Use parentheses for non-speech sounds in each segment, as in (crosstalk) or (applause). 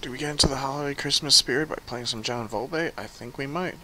Do we get into the holiday Christmas spirit by playing some John Valby? I think we might.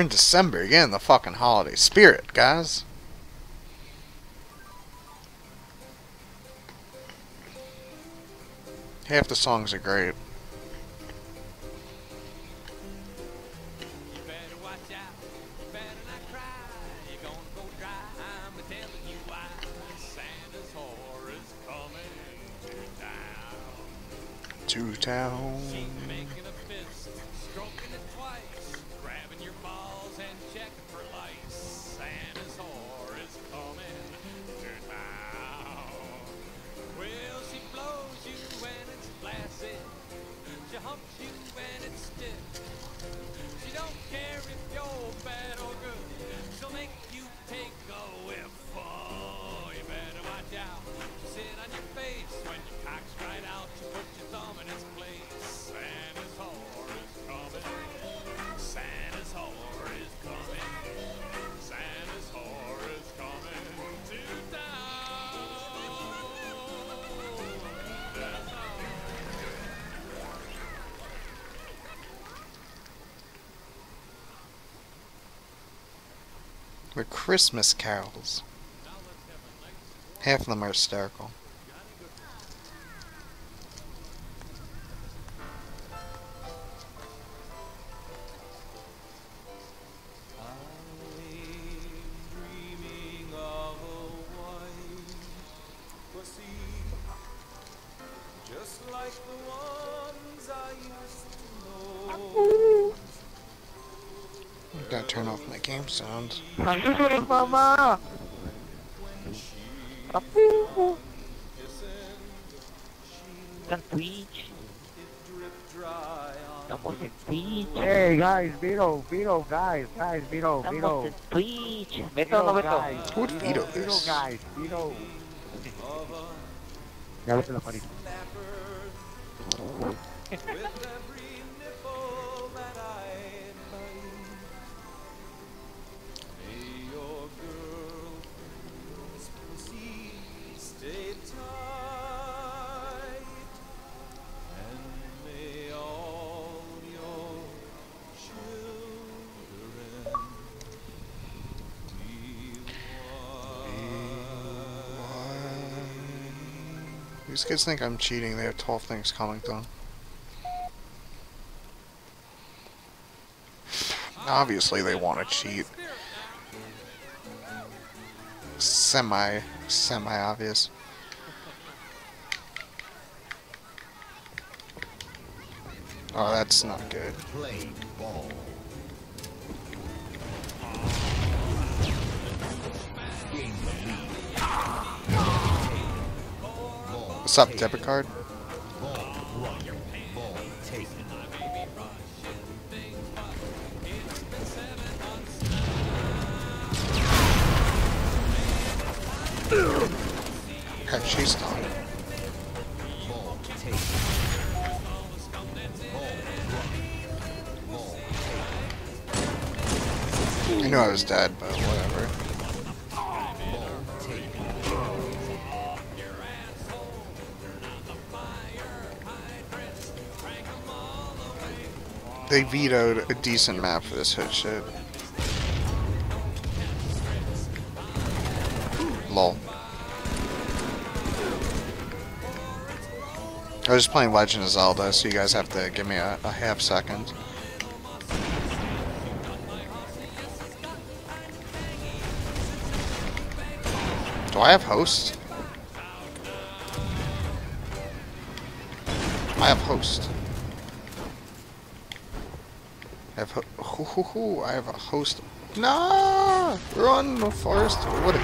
in December. again, the fucking holiday spirit, guys. Half the songs are great. Christmas carols. Half of them are hysterical. Jones. I'm just waiting for Hey guys, Vito, Vito, guys, guys, Vito, Vito. Preach. Vito, no Vito. Vito, Vito, Vito guys, Vito. Ya lo se la parí. (laughs) These kids think I'm cheating. They have 12 things coming to. Obviously they want to cheat. Semi, semi-obvious. Oh, that's not good. What's up, debit card? Okay, she's done. I knew I was dead, but They vetoed a decent map for this hood shit. Lol. I was just playing Legend of Zelda, so you guys have to give me a, a half second. Do I have host? I have host. I have ho hoo, hoo, hoo, I have a host. No! Run, the Forest! What?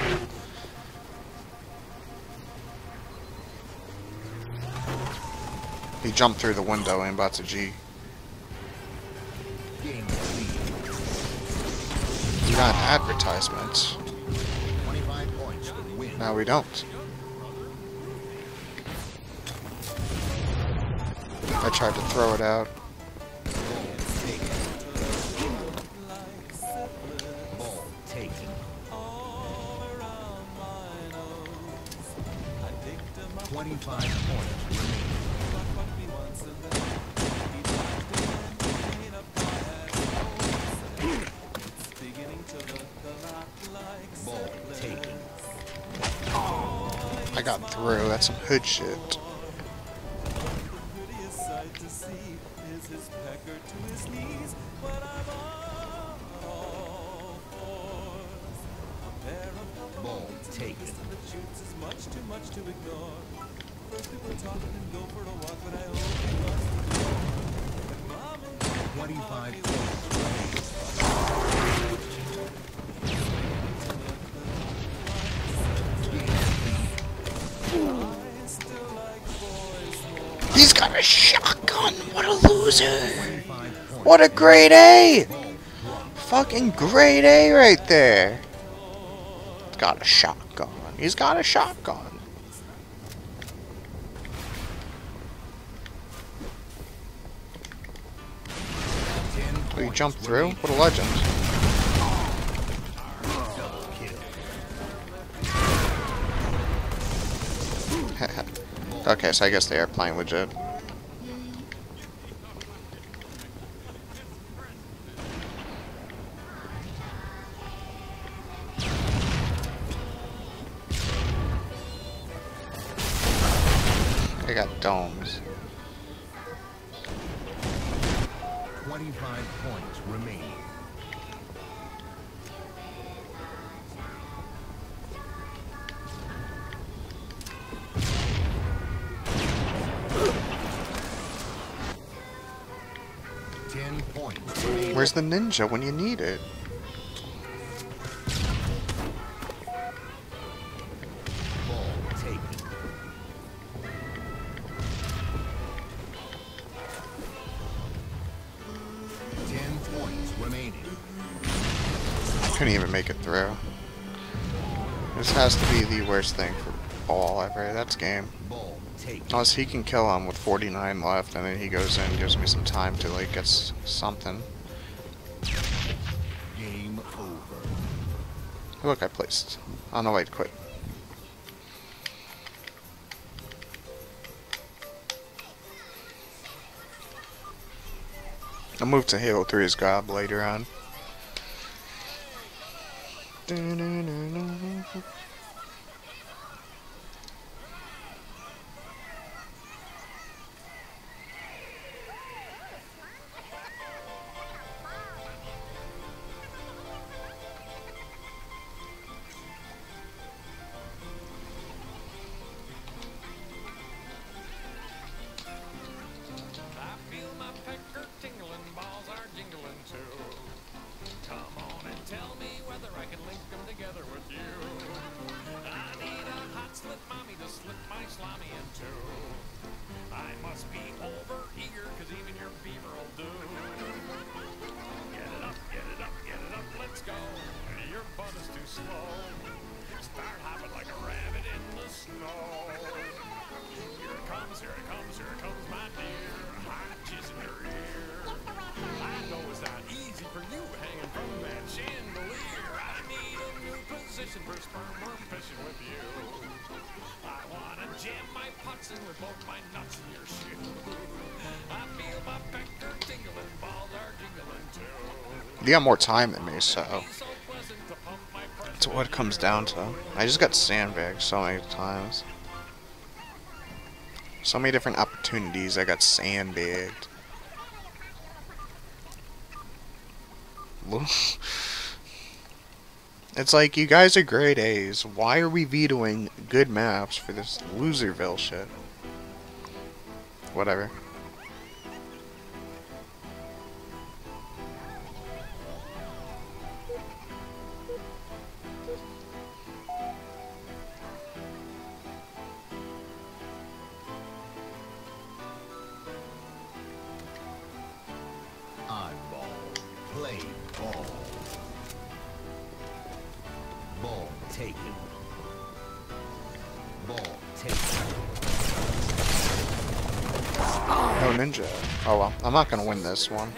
He jumped through the window and bought a G. We got advertisements. No, we don't. I tried to throw it out. I got through. That's some hood shit. What a great A. Fucking great A right there. Got a shotgun. He's got a shotgun. Oh, you jumped through? What a legend. (laughs) Okay, so I guess they are playing legit. I got domes. Twenty-five points remaining. Ten points. Where's the ninja when you need it? Thing for ball ever. That's game. Unless he can kill him with 49 left, and then he goes in and gives me some time to like get something. Game over. Look, I placed. Oh, on the way to quit. I'll move to Halo 3's Gob later on. You got more time than me, so So pleasant to pump my pressure. that's what it comes down to. I just got sandbagged so many times. So many different opportunities I got sandbagged. It's like you guys are grade A's. Why are we vetoing good maps for this loserville shit? Whatever. I'm not gonna win this one.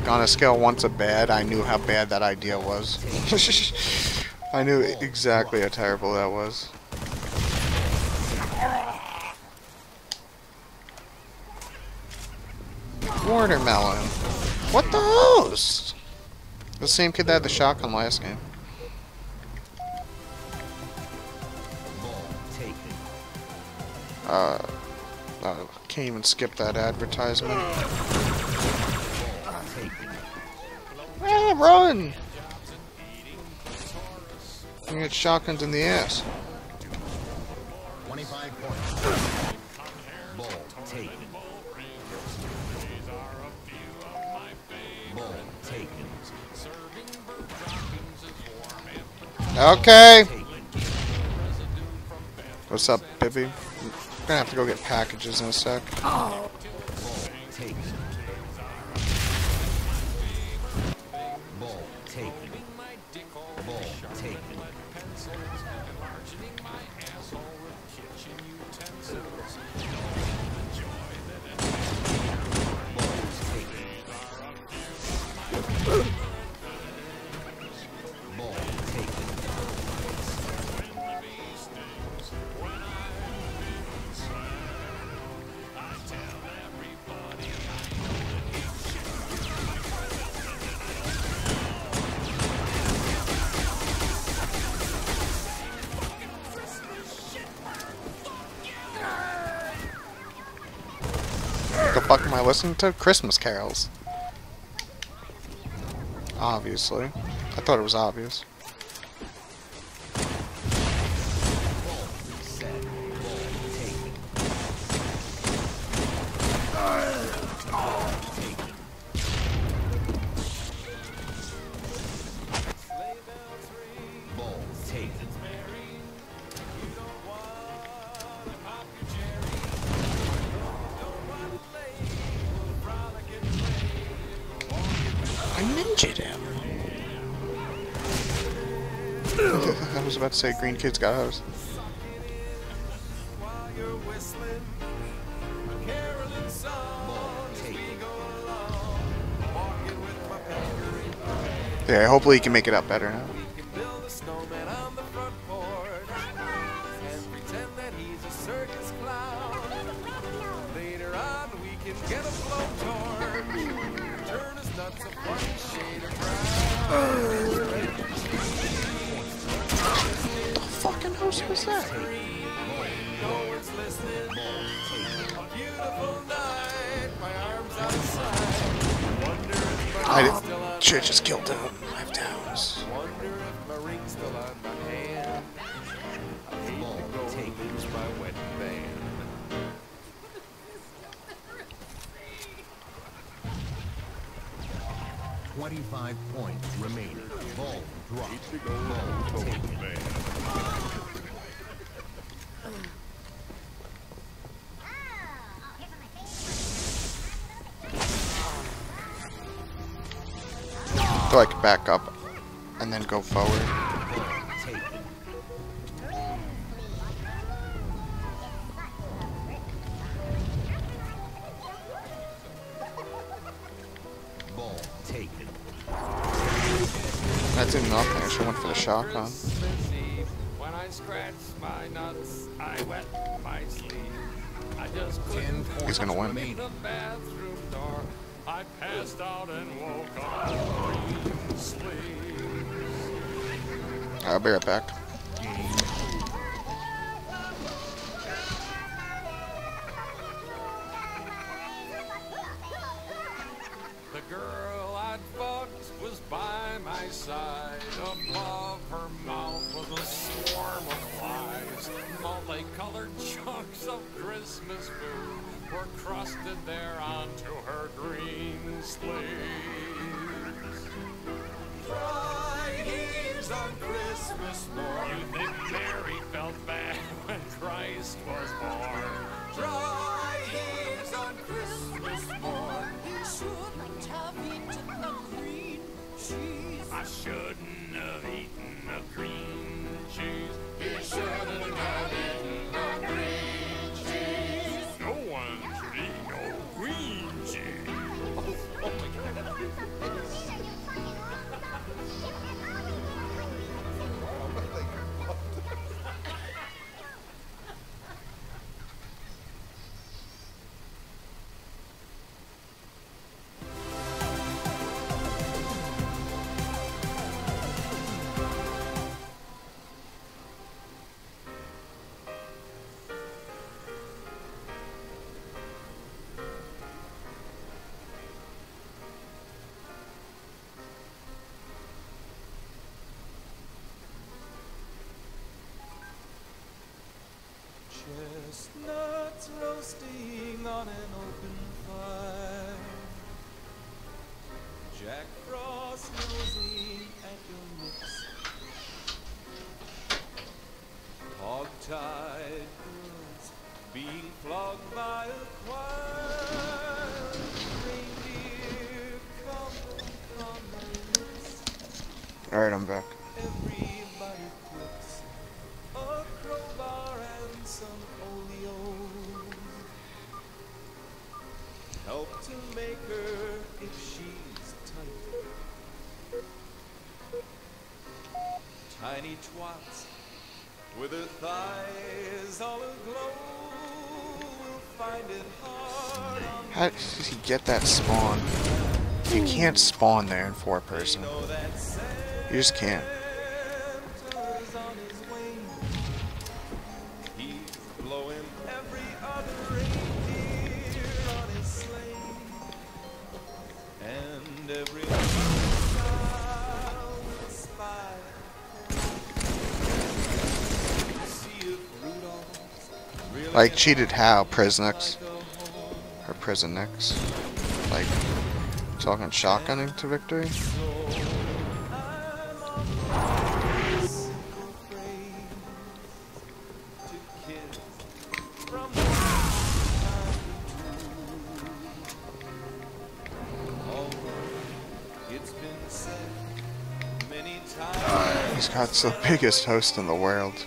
Like on a scale one to bad, I knew how bad that idea was. (laughs) I knew exactly how terrible that was. Watermelon. What the host? The same kid that had the shotgun last game. Uh, can't even skip that advertisement. Run! You get shotguns in the ass. 25 points. Okay. What's up, Bibby? I'm gonna have to go get packages in a sec. Ball listening to? Christmas carols. Obviously. I thought it was obvious. Say green kids got taken. Yeah, hopefully he can make it up better now. Just killed him. Five downs. Twenty-five points remaining. Ball Drop. Ball taken. Could back up and then go forward. Ball taken. Ball taken. That did nothing. I should went for the shotgun. When I scratched my nuts, I wet my sleeve. I just couldn't He's gonna win. open the bathroom door. I passed out and woke I'll be right back. You think Mary felt bad (laughs) when Christ was born? Dry heaves on Christmas morn. He shouldn't have eaten the green cheese. I shouldn't have eaten the green if she's tight. Tiny twats with her thighs all aglow will find it hard How did he get that spawn? You can't spawn there in four person. You just can't. Like cheated how, a. Or Prison Nix? Like, talking shotgunning to victory? He's the biggest host in the world.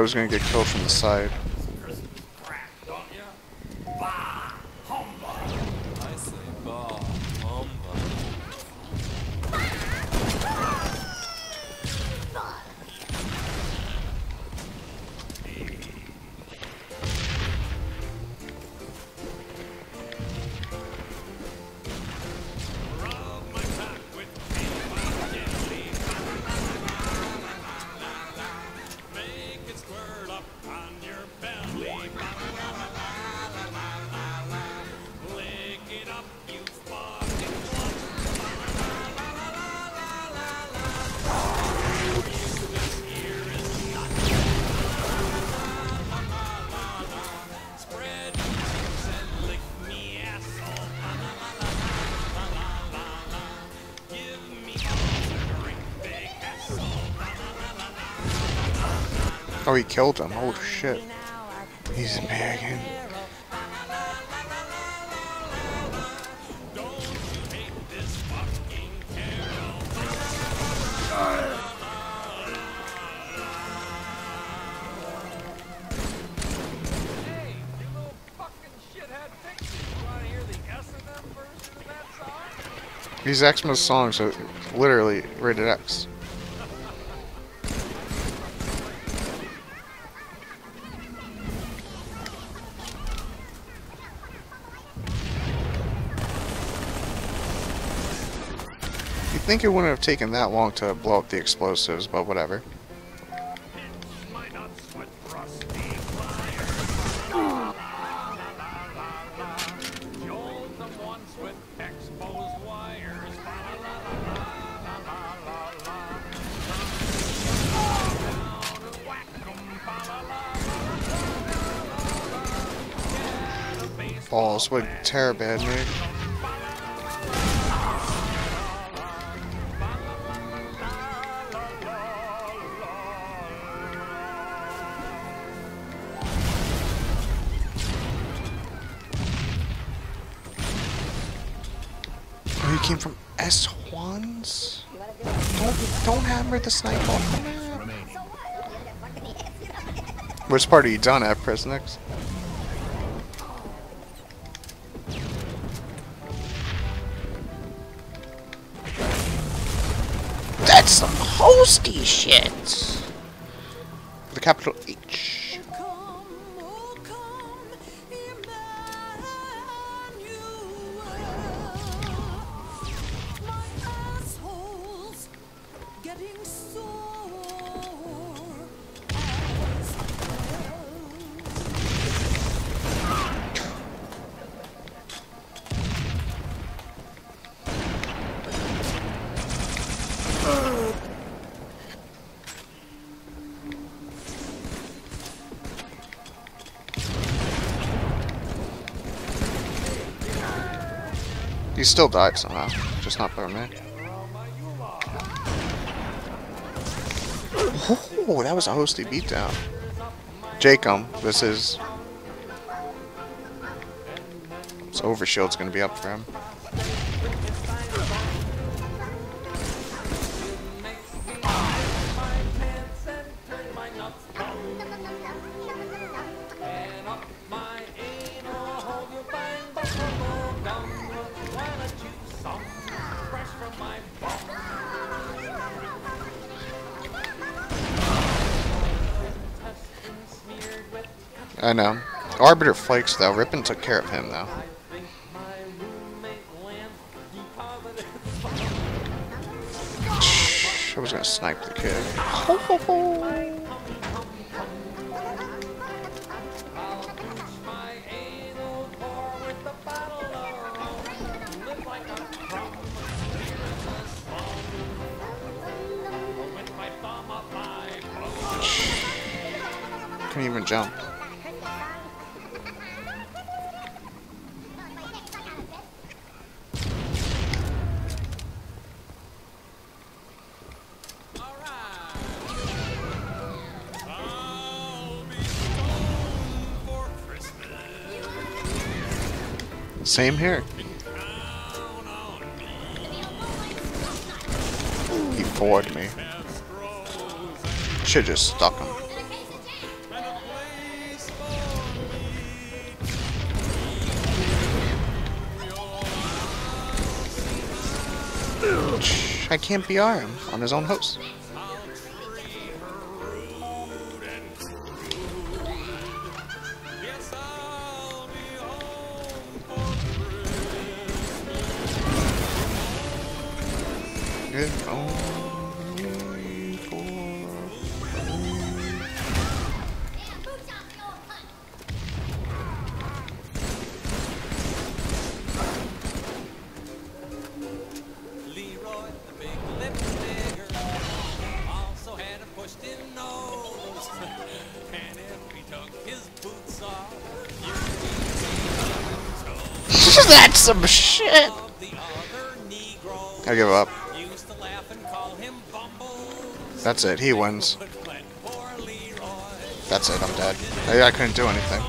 I was gonna get killed from the side. Oh, he killed him. Oh shit. He's begging. These Xmas songs are literally rated X. think it wouldn't have taken that long to blow up the explosives, but whatever. My nuts with rusty pliers. The sniper off the map. Remaining. Which part are you done at, press next? That's some hosty shit! The capital H. still died somehow, just not by me. Oh, that was a hosty beatdown. Jacob, this is. So overshield's gonna be up for him. I know. Arbiter flakes, though. Ripon took care of him, though. I was gonna snipe the kid. Ho, ho, ho. Couldn't even jump. Same here. He floored me. Should just stuck him. I can't BR him on his own host. Some shit. I give up. That's it. He wins. That's it. I'm dead. I, I couldn't do anything.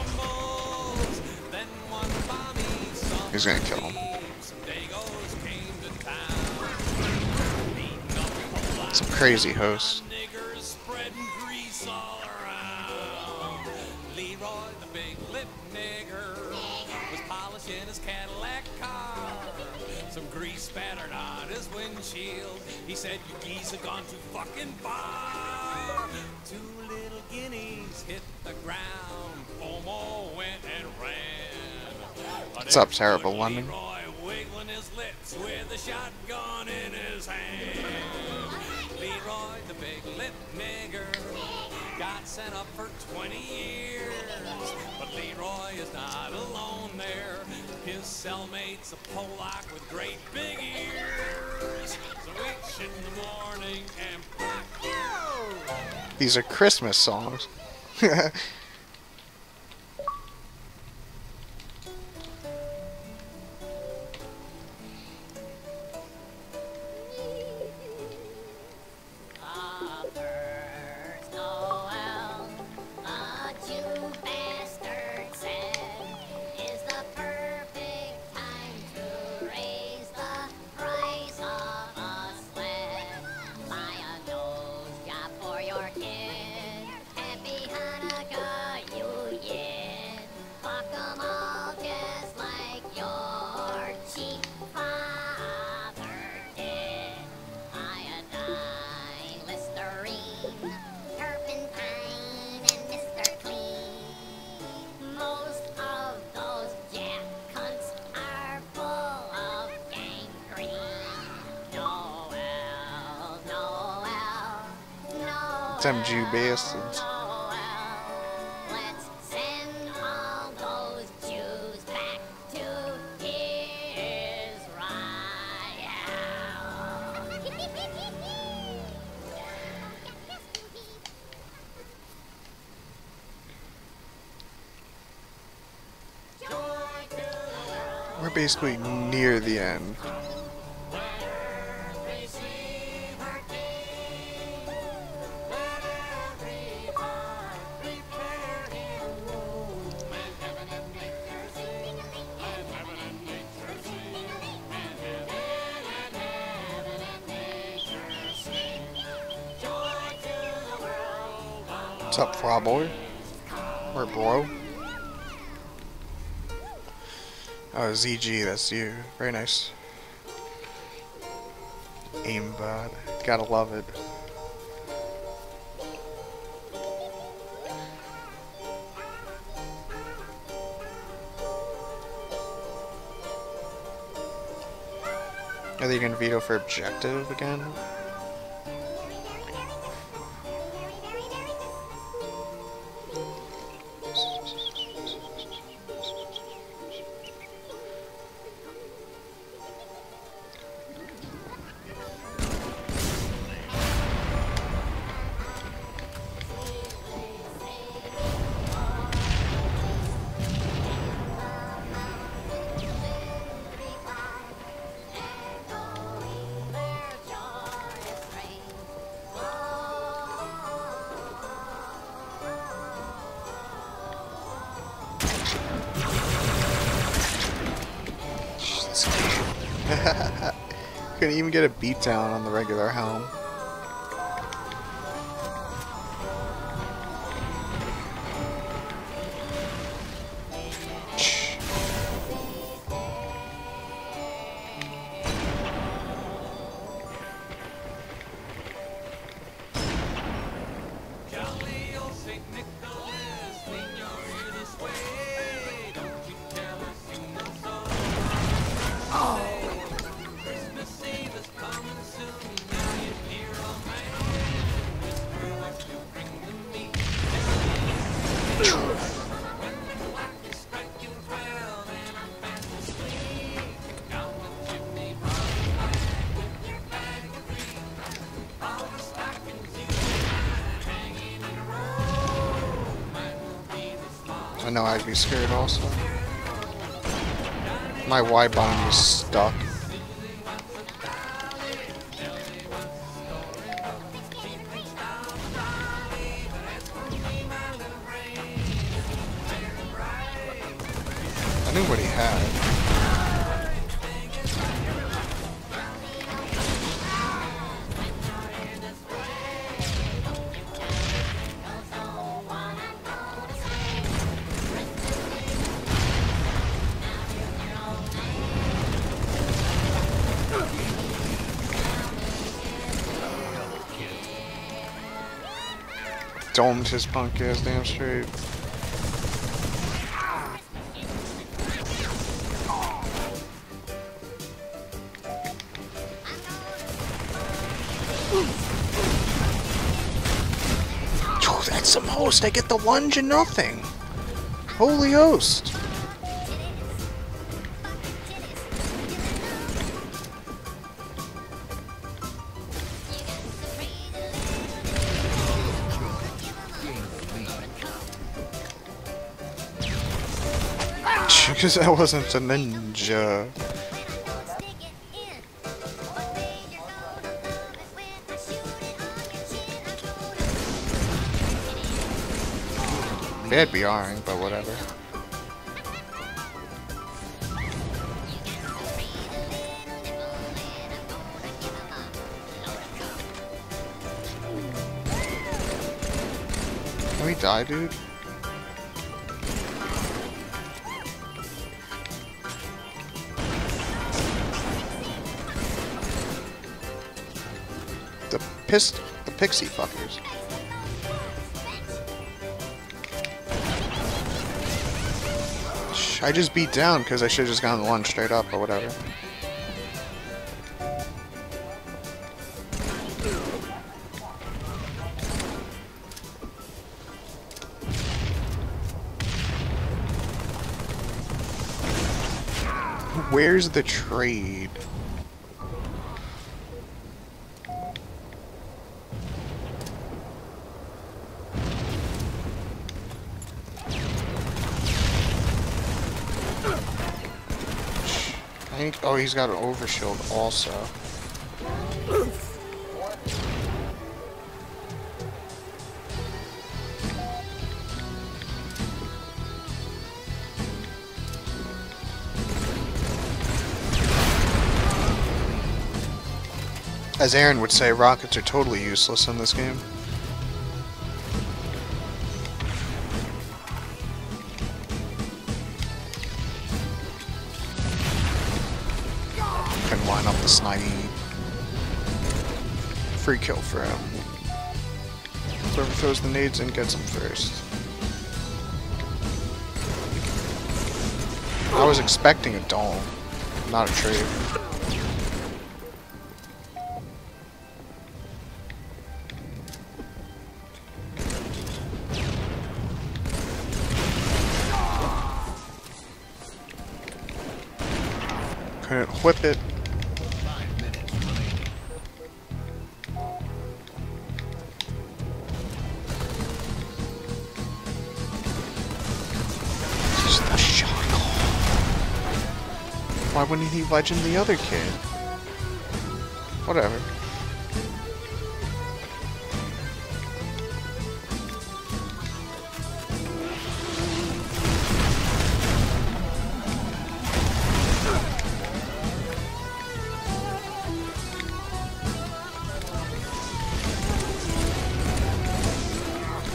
He's gonna kill him. some crazy came his lips with a shotgun in his hand. Leroy, the big lip nigger, got sent up for 20 years. But Leroy is not alone there. His cellmate's a Polak with great big ears. So shit in the morning and fuck you. These are Christmas songs. (laughs) to We're basically near the end. Boy? Or bro? Oh, ZG, that's you. Very nice. Aimbot. Gotta love it. Are they gonna veto for objective again? Get a beat down on the regular helm. Be scared also. My Y bone is stuck. Domed his punk ass damn straight. That's some host. I get the lunge and nothing. Holy host. Because that wasn't a ninja. Bad BRing, but whatever. Can we die, dude? Pissed the pixie fuckers. I just beat down because I should have just gone one straight up or whatever. Where's the trade? He's got an overshield also. As Aaron would say, rockets are totally useless in this game. Free kill for him. Whoever throws the nades in gets him first. I was expecting a dome, not a trade. Couldn't whip it. he legend the other kid. Whatever.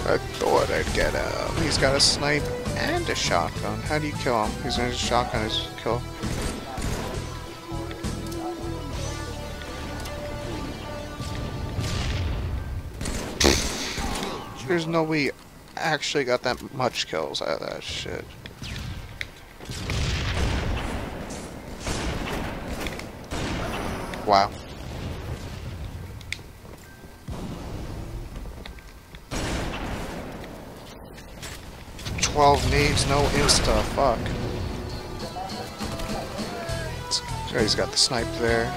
I thought I'd get him. He's got a snipe and a shotgun. How do you kill him? He's going to shotgun He's kill. There's no way actually got that much kills out of that shit. Wow. Twelve needs no insta. Fuck. He's got the snipe there.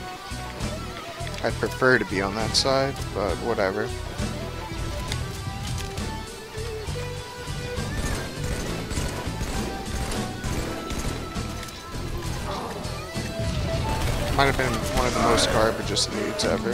I'd prefer to be on that side, but whatever. Might have been one of the most garbageous nades ever.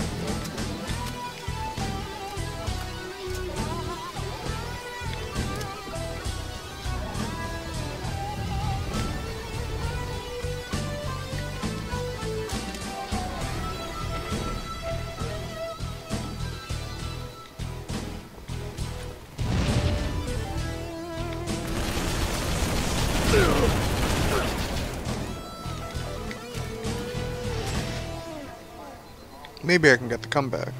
The comeback.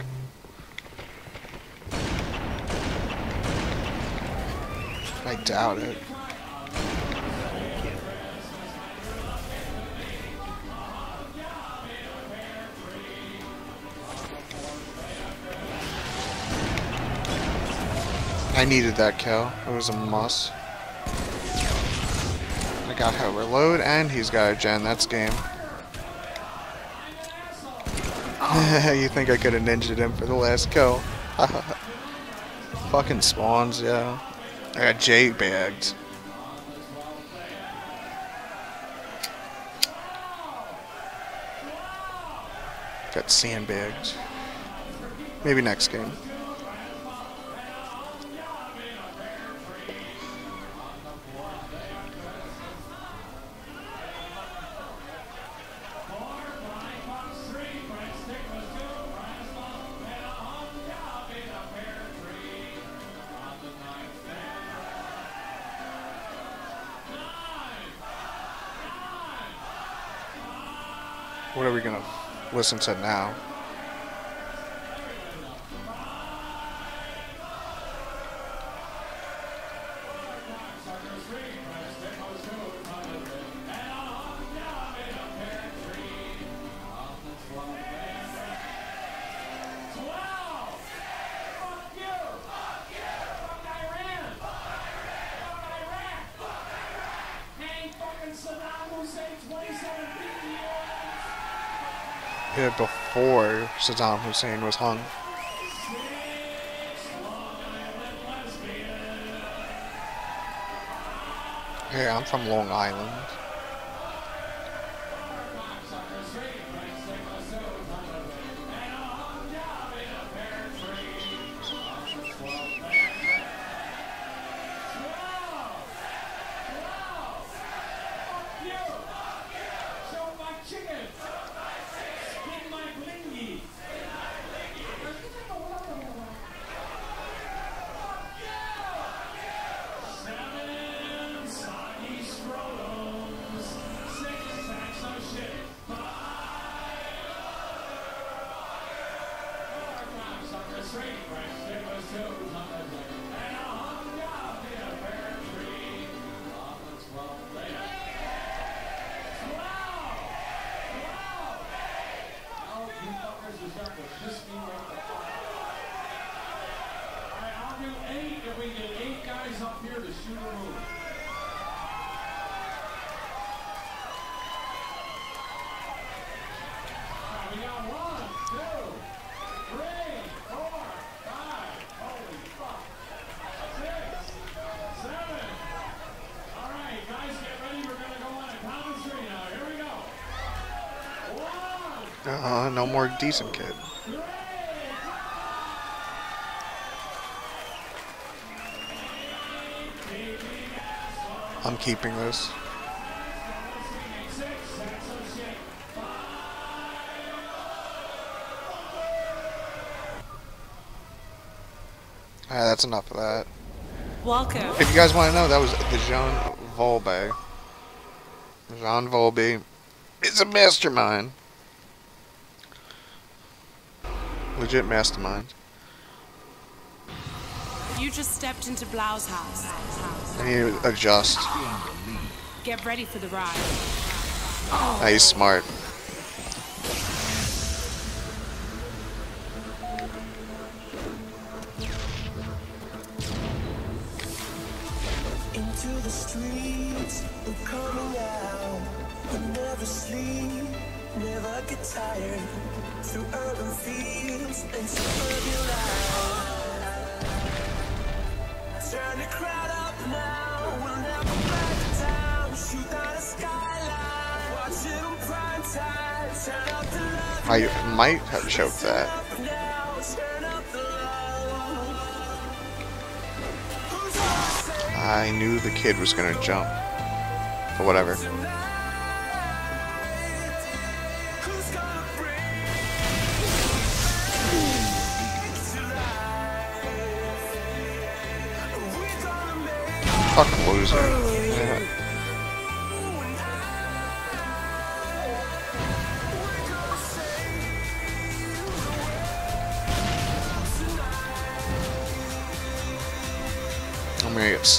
I doubt it. I needed that kill. It was a must. I got how reload and he's got a gen. That's game. (laughs) you think I could have ninja'd him for the last kill? (laughs) Fucking spawns, yeah. I got J bagged. Got sandbagged. Maybe next game. Listen to now? Yeah, before Saddam Hussein was hung. Hey, I'm from Long Island. Decent kid. I'm keeping this. Alright, that's enough of that. Welcome. If you guys want to know, that was the John Valby. John Valby is a mastermind. Legit mastermind. You just stepped into Blau's house. I need to adjust. Get ready for the ride. Ah, he's smart. Say I knew the kid was gonna jump. But whatever. Fucking loser.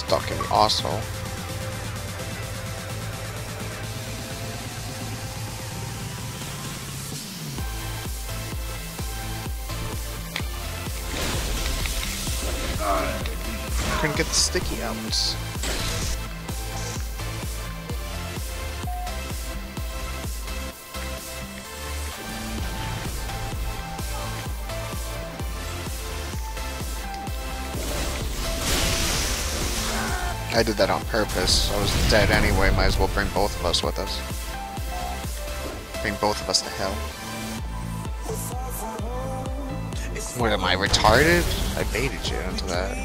Stuck in the asshole. Couldn't get the sticky out. I did that on purpose. I was dead anyway, might as well bring both of us with us. Bring both of us to hell. What am I, retarded? I baited you into that.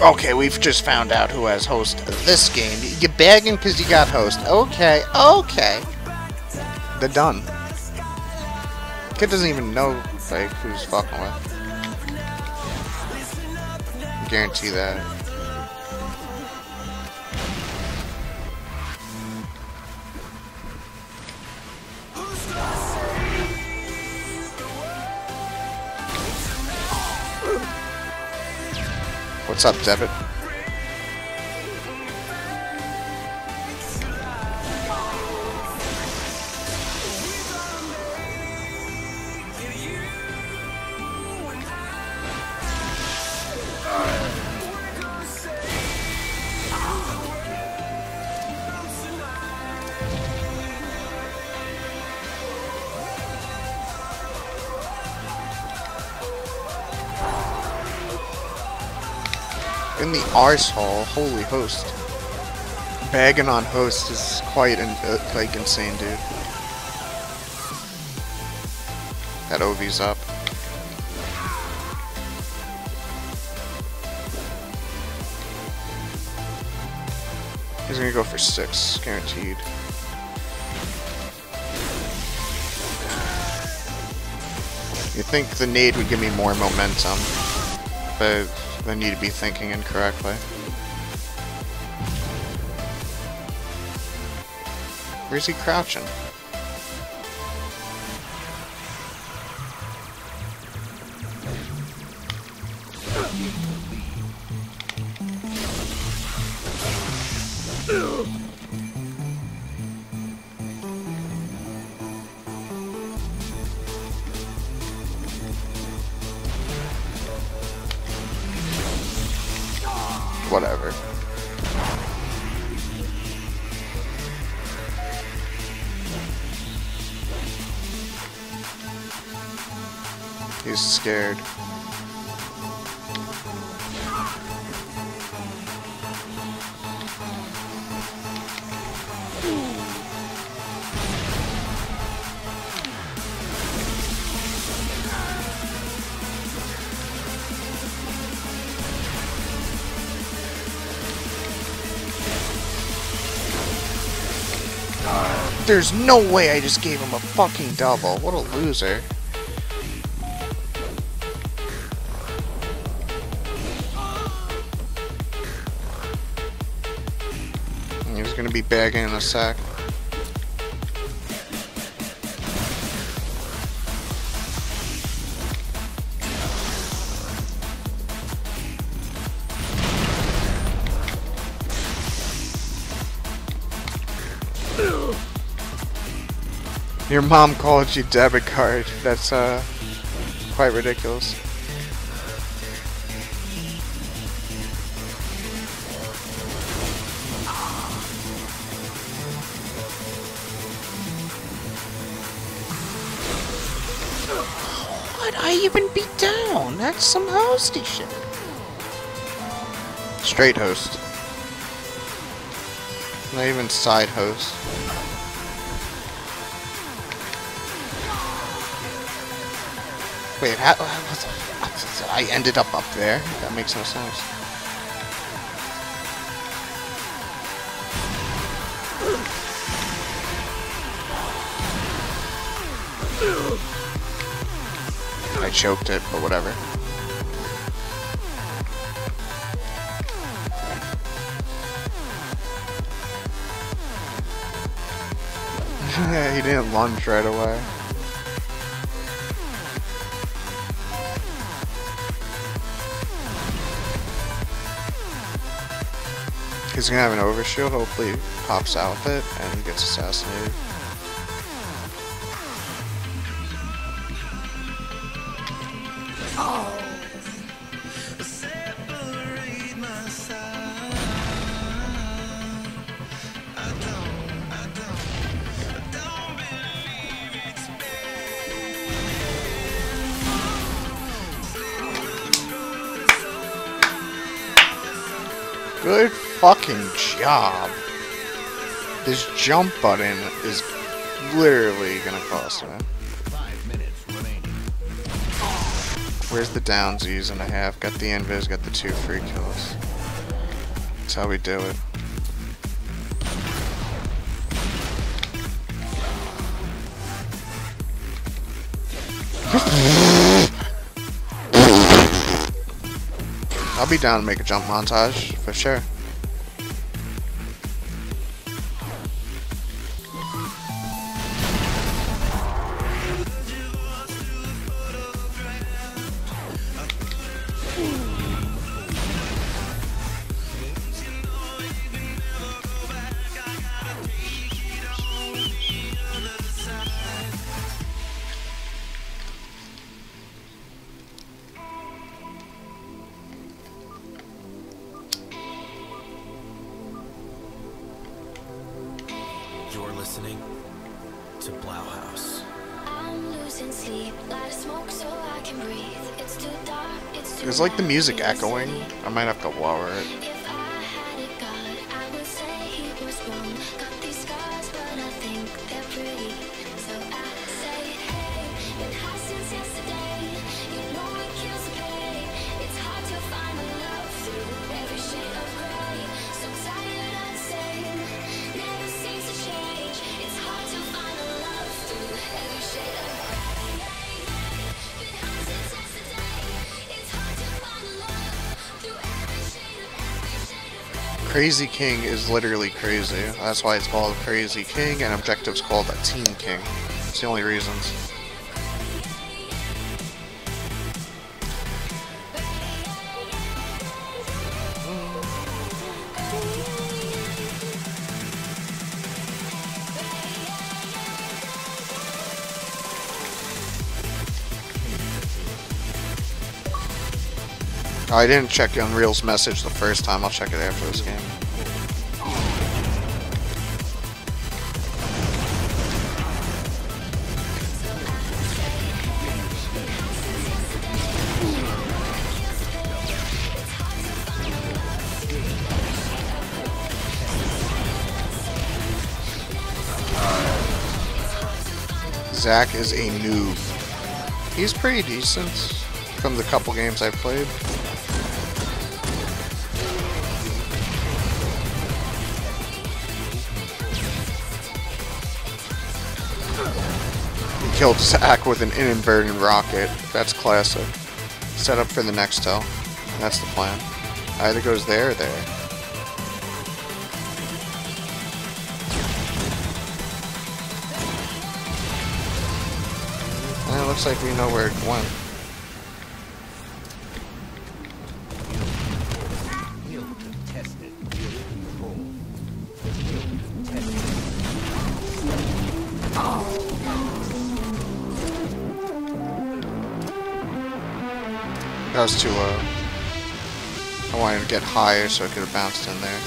Okay, we've just found out who has host this game. You're begging because you got host. Okay, okay. They're done. Kid doesn't even know like who's fucking with. Guarantee that. What's up, Debit? Arsehole, holy host. Bagging on host is quite in, uh, like insane, dude. That OV's up. He's gonna go for six, guaranteed. You think the nade would give me more momentum, but I need to be thinking incorrectly. Where's he crouching? no way I just gave him a fucking double. What a loser. He's gonna be bagging in a sec. Your mom called you debit card. That's uh quite ridiculous. What? I even beat down? That's some hosty shit. Straight host. Not even side host. Wait, how, I ended up up there? That makes no sense. I choked it, but whatever. (laughs) he didn't lunge right away. He's gonna have an overshield, hopefully pops out with it and gets assassinated. Job. This jump button is literally gonna cost me. Where's the downsies and a half? Got the invis, got the two free kills. That's how we do it. I'll be down to make a jump montage for sure. Like the music echoing? I might have to lower it. Crazy King is literally crazy. That's why it's called Crazy King, and Objective's called a Team King. It's the only reasons. Oh, I didn't check Unreal's message the first time. I'll check it after this game. Zach is a noob. He's pretty decent from the couple games I've played. killed Zack with an inadvertent rocket. That's classic. Set up for the next tell. That's the plan. Either goes there or there. And it looks like we know where it went. Higher so it could have bounced in there.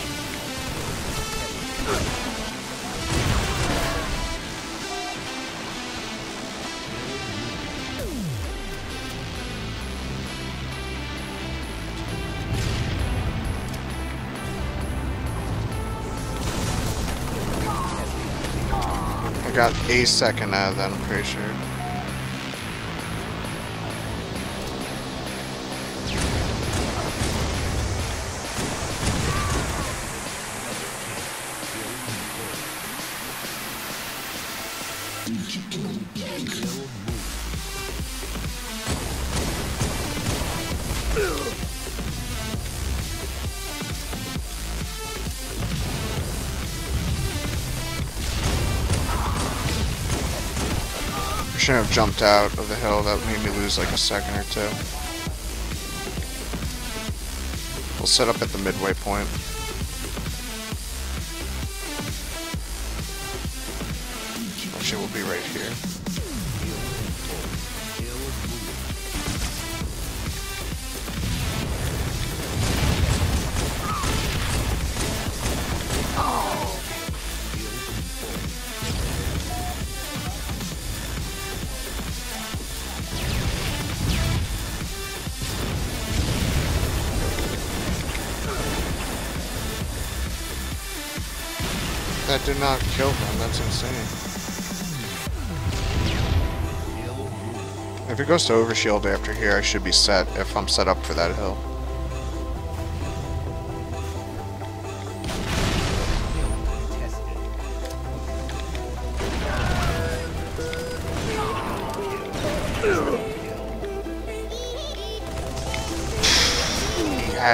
I got a second out of that, I'm pretty sure. Shouldn't have jumped out of the hill. That made me lose like a second or two. We'll set up at the midway point. Actually, we'll be right here. Did not kill him. That's insane. If it goes to overshield after here, I should be set if I'm set up for that hill.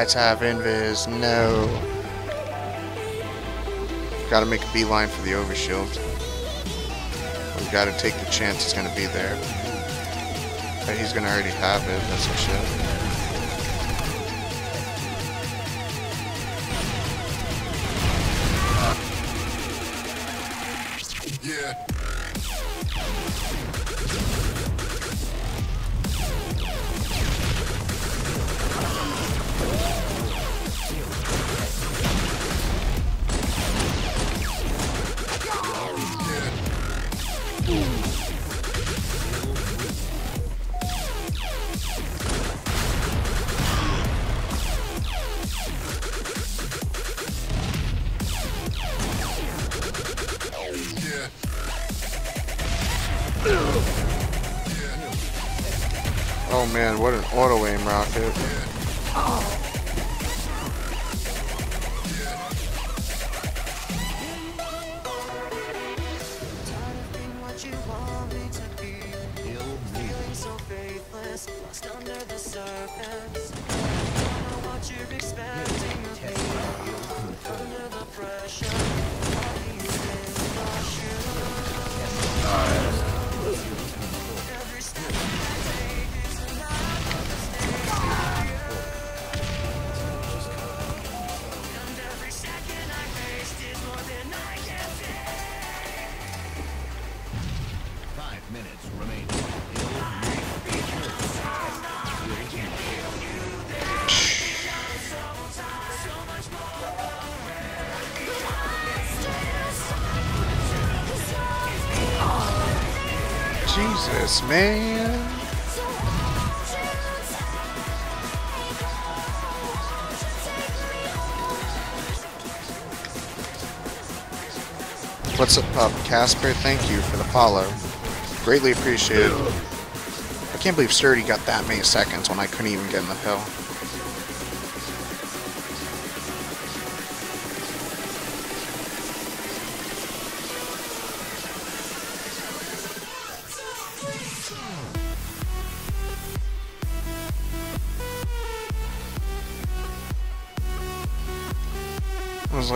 To have invis. No. Gotta make a beeline for the overshield. We gotta take the chance he's gonna be there. But he's gonna already have it, that's some shit. Man. What's up, Pup? Casper, thank you for the follow. Greatly appreciated. I can't believe Sturdy got that many seconds when I couldn't even get in the hill.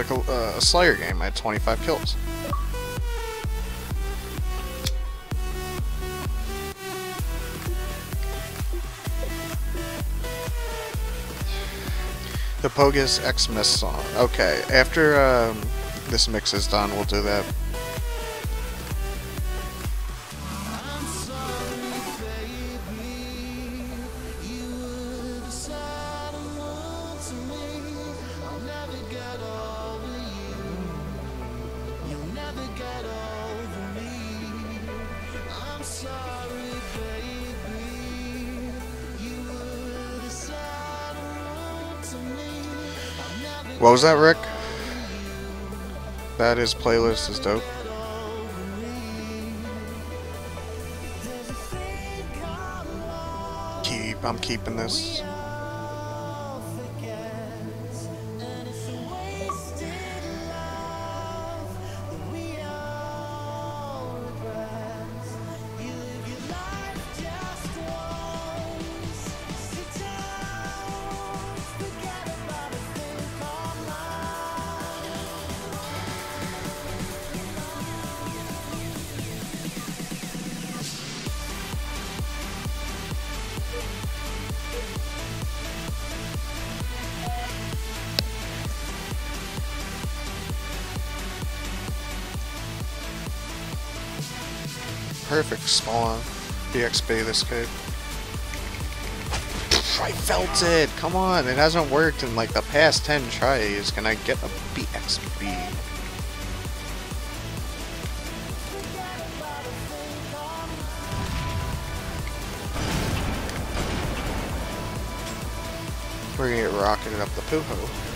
like a, uh, a Slayer game. I had 25 kills. The Pogues Xmas song. Okay, after um, this mix is done, we'll do that. Oh, was that, Rick? That his playlist is dope. Keep, I'm keeping this. Spawn. BXB this kid. I felt it! Come on, it hasn't worked in like the past 10 tries. Can I get a BXB? We're gonna get rocketed up the poo-ho.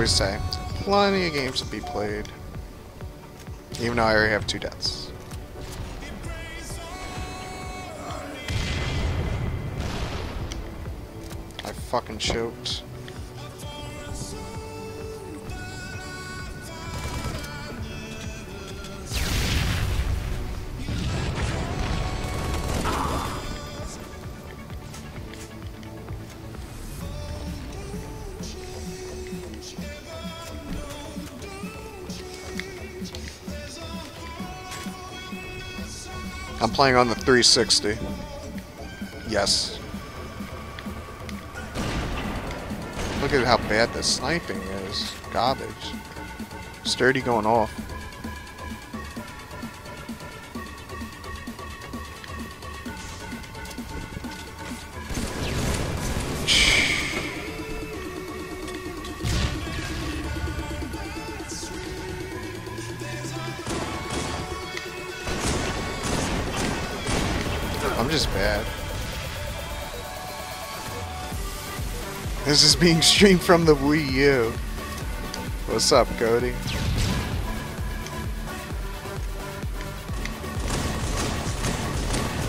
Always say, plenty of games to be played. Even though I already have two deaths. I fucking choked. Playing on the 360. Yes. Look at how bad the sniping is. Garbage. Sturdy going off. Being streamed from the Wii U. What's up, Cody?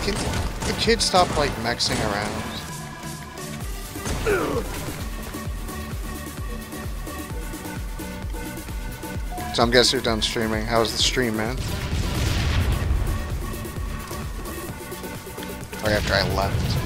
Can the kid stop like mexing around? So I'm guessing you're done streaming. How was the stream, man? Right after I left.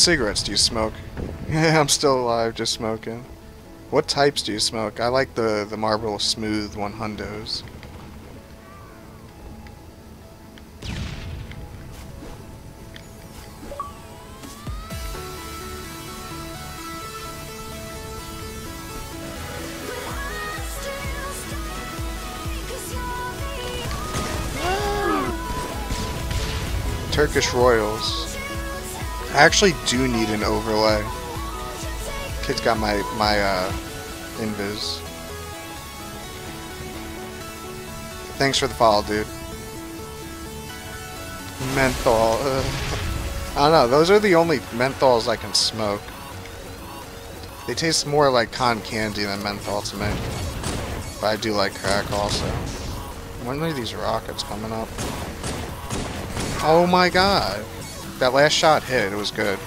Cigarettes do you smoke? Yeah, (laughs) I'm still alive, just smoking. What types do you smoke? I like the the Marlboro Smooth one hundos. Turkish Royals. I actually do need an overlay. Kid's got my my uh, invis. Thanks for the follow, dude. Menthol. Uh, (laughs) I don't know. Those are the only menthols I can smoke. They taste more like cotton candy than menthol to me. But I do like crack also. When are these rockets coming up? Oh my god. That last shot hit. It was good.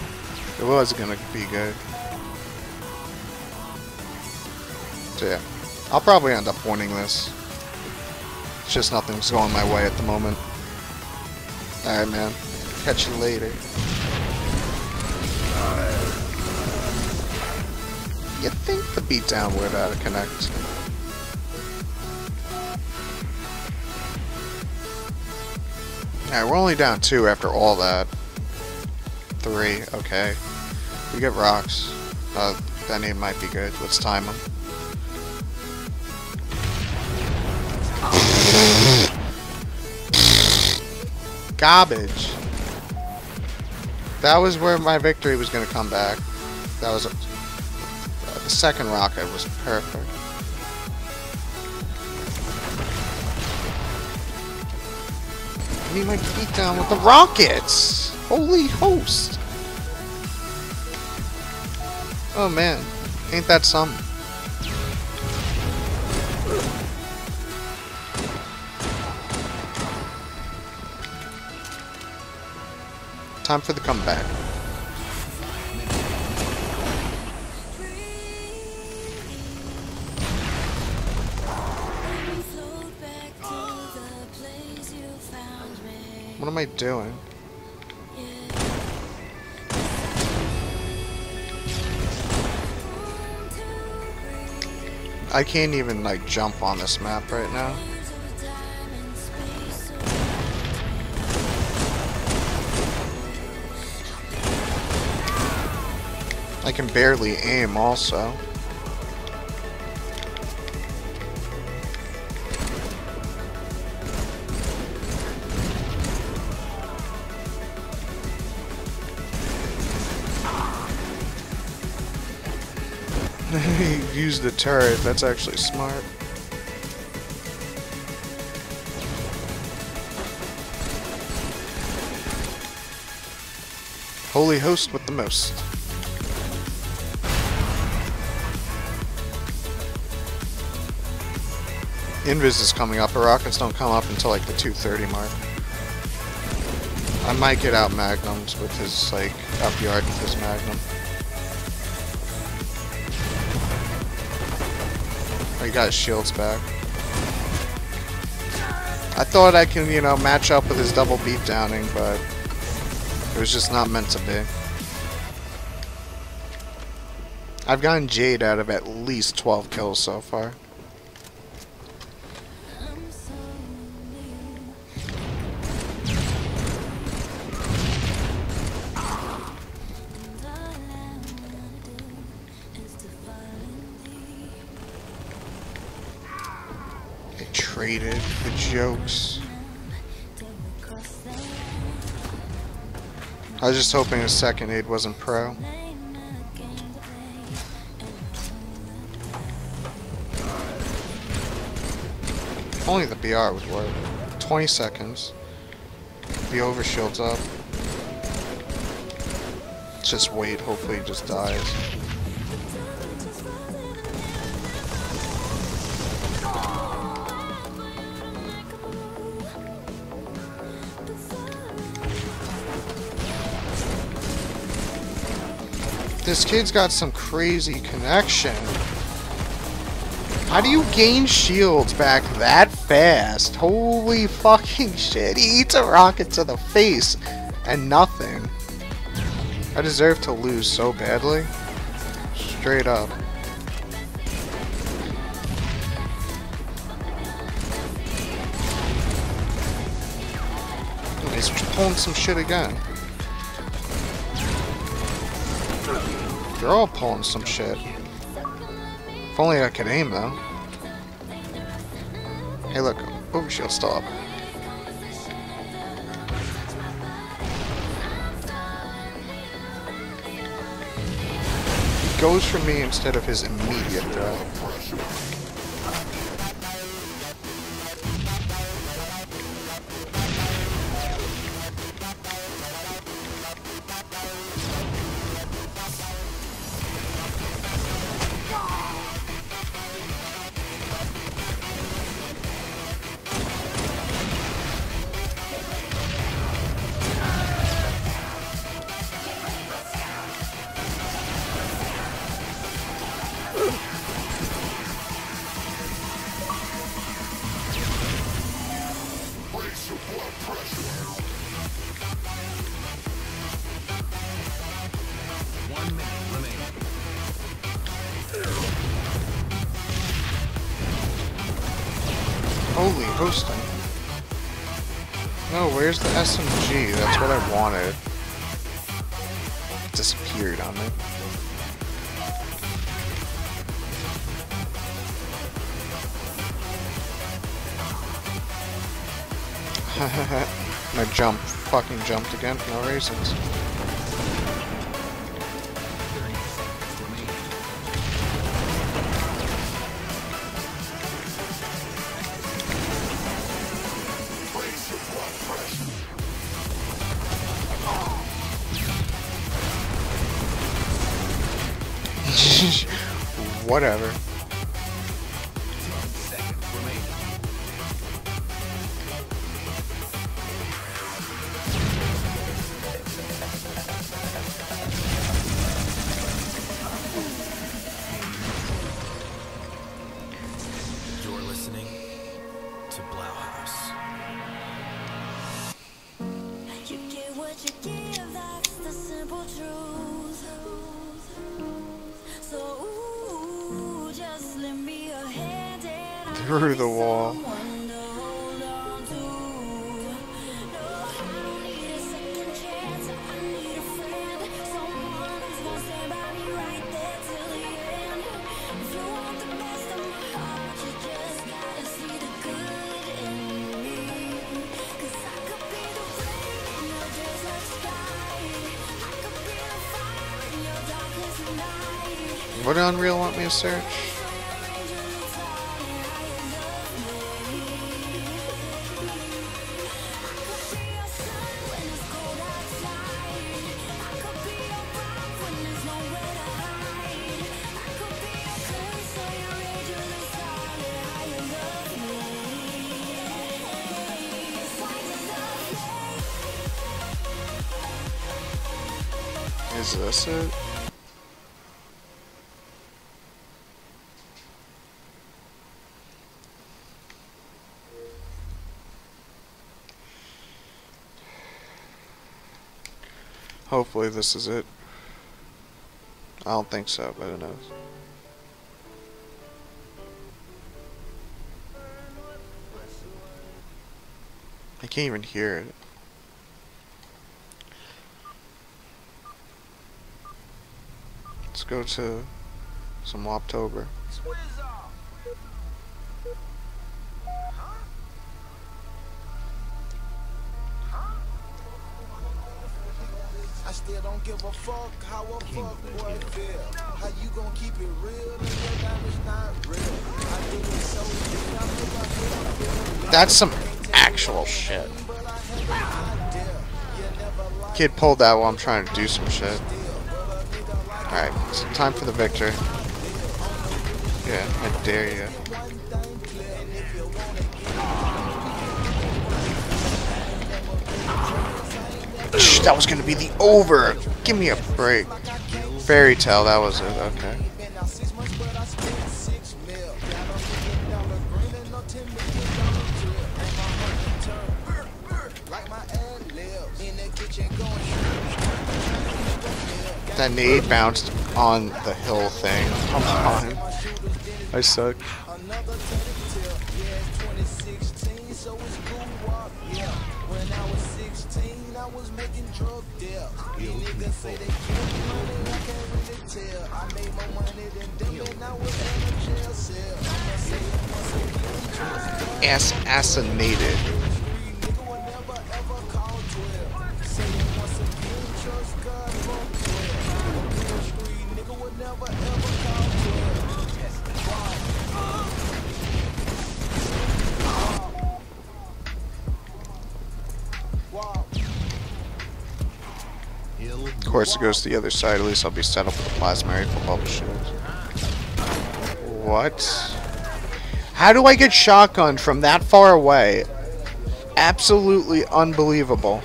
It was gonna be good. So yeah. I'll probably end up winning this. It's just nothing's going my way at the moment. Alright, man. Catch you later. You think the beatdown would uh, connect? Alright, we're only down two after all that. Three, okay. We get rocks. Uh, that name might be good. Let's time them. Garbage. That was where my victory was going to come back. That was... Uh, the second rocket was perfect. I need my feet down with the rockets! Holy host! Oh man, ain't that something? Time for the comeback. What am I doing? I can't even like jump on this map right now. I can barely aim also. Use the turret, that's actually smart. Holy host with the most. Invis is coming up, but rockets don't come up until like the 230 mark. I might get out Magnums with his, like, up yard with his Magnum. He got shields back. I thought I can, you know, match up with his double beatdowning, but it was just not meant to be. I've gotten Jade out of at least 12 kills so far. The jokes. I was just hoping his second aid wasn't pro. Only the BR would work. 20 seconds. The overshield's up. Just wait, hopefully he just dies. This kid's got some crazy connection. How do you gain shields back that fast? Holy fucking (laughs) shit. He eats a rocket to the face and nothing. I deserve to lose so badly. Straight up. He's pulling some shit again. They're all pulling some shit. If only I could aim, though. Hey, look. Overshield still up. He goes for me instead of his immediate threat. Jumped again for no reasons. (laughs) Whatever. Unreal this is it. I don't think so, but who knows. I can't even hear it. Let's go to some October. I still don't give a fuck how a fuck boy feel. How you gon' keep it real and not real? I do it so good, I make my feel feel. That's some actual shit. Kid pulled that while I'm trying to do some shit. Alright, it's time for the victor. Yeah, I dare you. That was gonna be the over. Give me a break. Fairy tale, that was it. Okay. That nade bounced on the hill thing. Come on. I suck. Say they money, I can't really tell. I made more money than them, and I was in a jail cell. Ass assassinated. Course, it goes to the other side. At least I'll be set up with a plasma rifle bubble shield. What? How do I get shotgun from that far away? Absolutely unbelievable.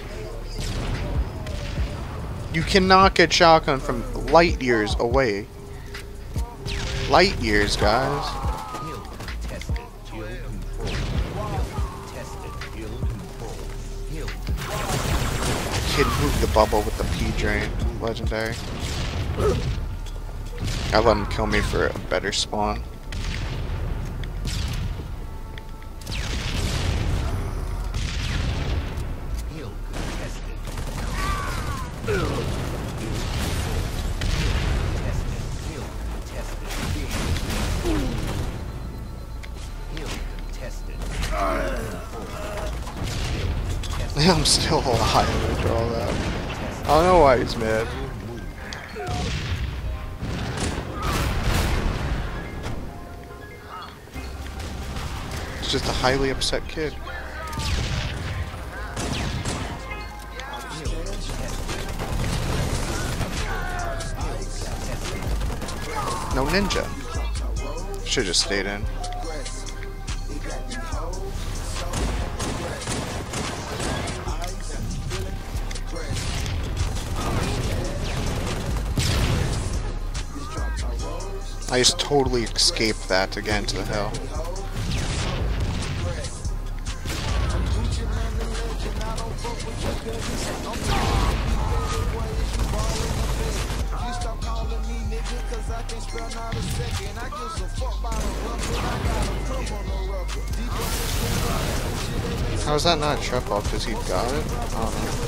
You cannot get shotgun from light years away. Light years, guys. Kid moved the bubble with the Drain. Legendary. I let him kill me for a better spawn. Why he's just a highly upset kid. No ninja. Should've just stayed in. I just totally escaped that again to the hill. How is that not a trip off? Because he got it? I don't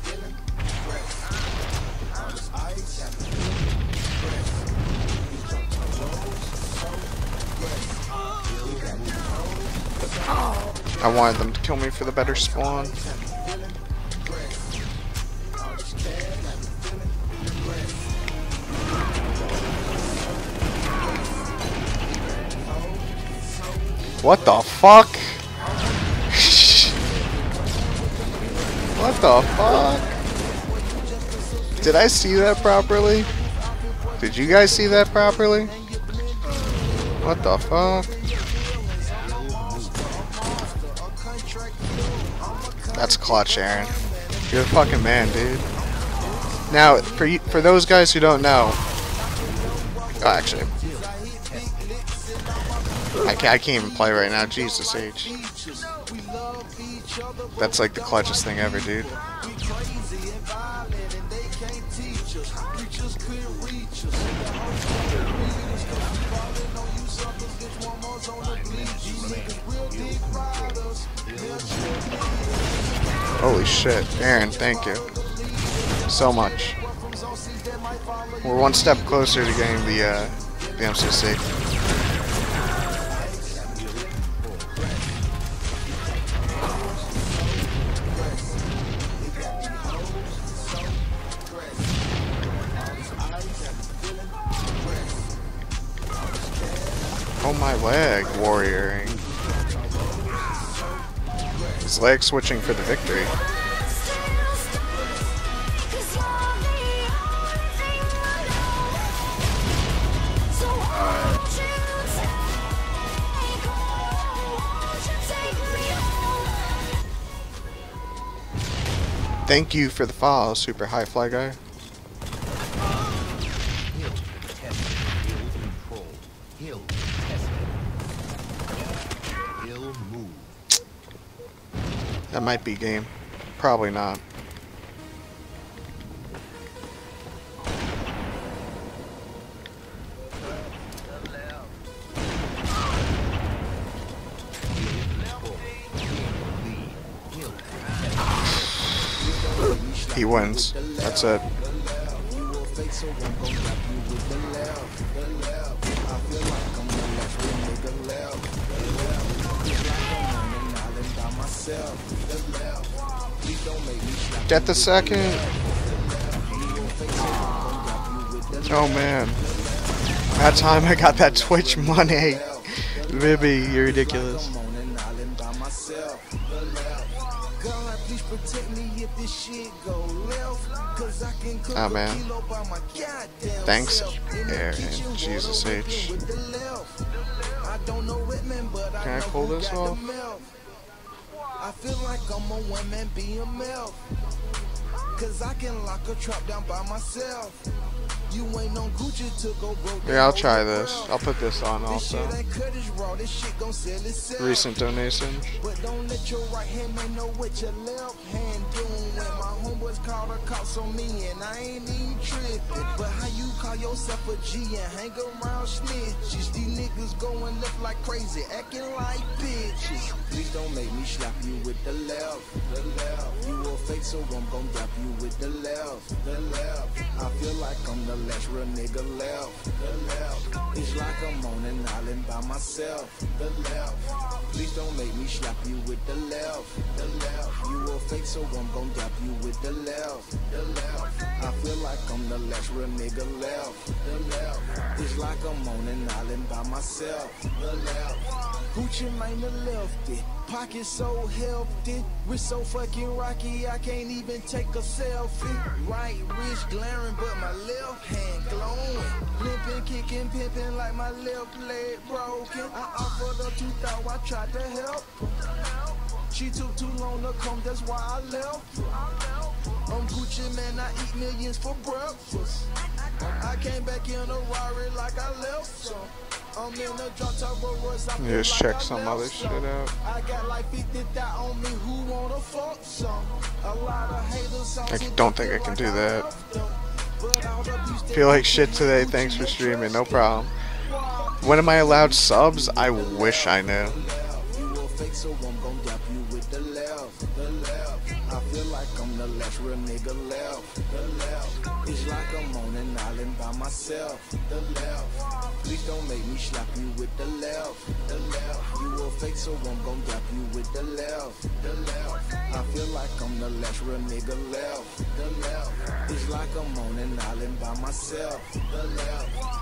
wanted them to kill me for the better spawn. What the fuck? (laughs) what the fuck? Did I see that properly? Did you guys see that properly? What the fuck? That's clutch, Aaron. You're the fucking man, dude. Now, for for those guys who don't know, oh, actually, I can't, I can't even play right now. Jesus H. That's like the clutchest thing ever, dude. Holy shit. Aaron, thank you. So much. We're one step closer to getting the, uh, the MCC. Oh my leg, warrior. Leg switching for the victory. Thank you for the follow, super high fly guy. Hill tested. Hill control. Hill tested. Hill move. That might be game. Probably not. He wins. That's it. Get the second. Oh man. That time I got that Twitch money. Libby, you're ridiculous. Oh man. Thanks, Aaron. Jesus H. Can I pull this off? I feel like I'm a one man BMF. Cause I can lock a trap down by myself. You ain't on Gucci to go broke. Yeah, I'll try this. I'll put this on also. shit ain't cut as raw. This shit gon' sell itself. Recent donation. But don't let your right hand man know what your left hand doing. When my homeboys the cops on me and I ain't even tripping. But how you call yourself a G and hang around snitches? These niggas going left like crazy, acting like bitches. Please don't make me slap you with the left, the left. You a fake, so I'm gon' drop you with the left, the left. I feel like I'm the last real nigga left, the left. It's like I'm on an island by myself, the left. Please don't make me slap you with the left, the left. You a fake, so I'm gon' drop you with the left, the left. I feel like I'm the last real nigga left, the left. It's like I'm on an island by myself, the left. Gucci Mane lefty, pocket so healthy. We're so fucking rocky, I can't even take a selfie. Right wrist glaring, but my left hand glowing. Limping, kicking, pimping like my left leg broken. I offered her two thou, I tried to help. She took too long to come, that's why I left. I'm Gucci Mane, I eat millions for breakfast. I came back in a Rari like I left some. I'm in a drop top Rolls Royce, I feel Just check some other shit out. I got like 50 that on me who wanna fuck some. A lot of haters I don't think I can do that. Feel like shit today. Thanks for streaming. No problem. When am I allowed subs? I wish I knew. By myself, the left. Please don't make me slap you with the left, the left. You a fake, so I'm gon' dap you with the left, the left. I feel like I'm the last real nigga left, the left. It's like I'm on an island by myself, the left.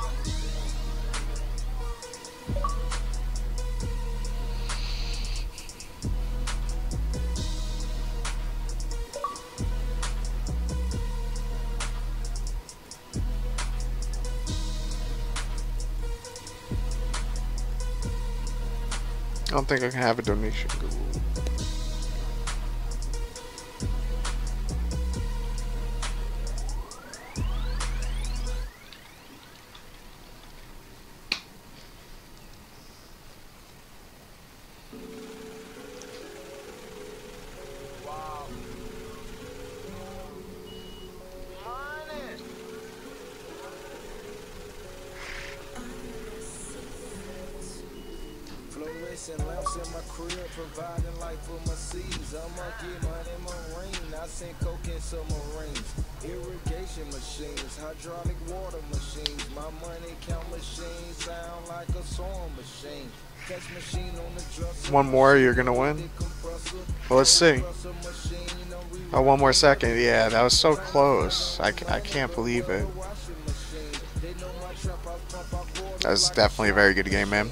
Don't think I can have a donation. One more, you're gonna win. Well, let's see. Oh, one more second. Yeah, that was so close. I, I can't believe it. That's definitely a very good game, man.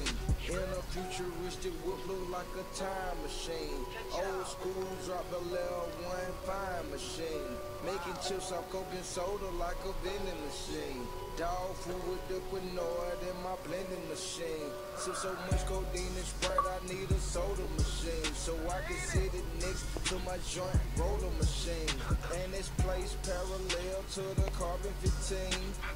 To the carbon 15.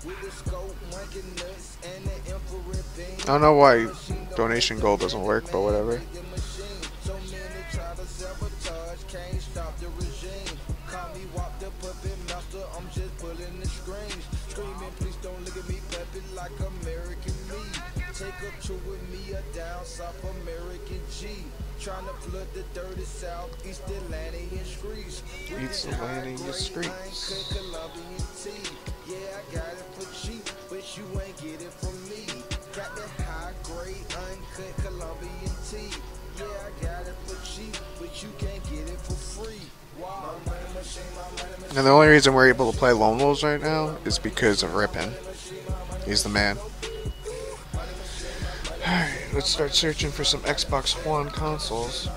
With the scope, monkey nuts, and the infrared beam. I don't know why donation goal doesn't work, but whatever. So many try to sabotage, can't stop the regime. Call me walk the puppet master, I'm just pulling the strings. Screaming, please don't look at me, puppet like American me. Take with me, a down South American G. Trying to flood the dirty South, East streets. East Atlantean streets. Uncut Colombian tea. Yeah, I got it for cheap, but you ain't get it from me. Got that high grade, uncut Colombian tea. Yeah, I got it for cheap, but you can't get it for free. Wow. My money machine, my money machine. And the only reason we're able to play Lone Wolves right now is because of Ripon. He's the man. Alright, let's start searching for some Xbox One consoles.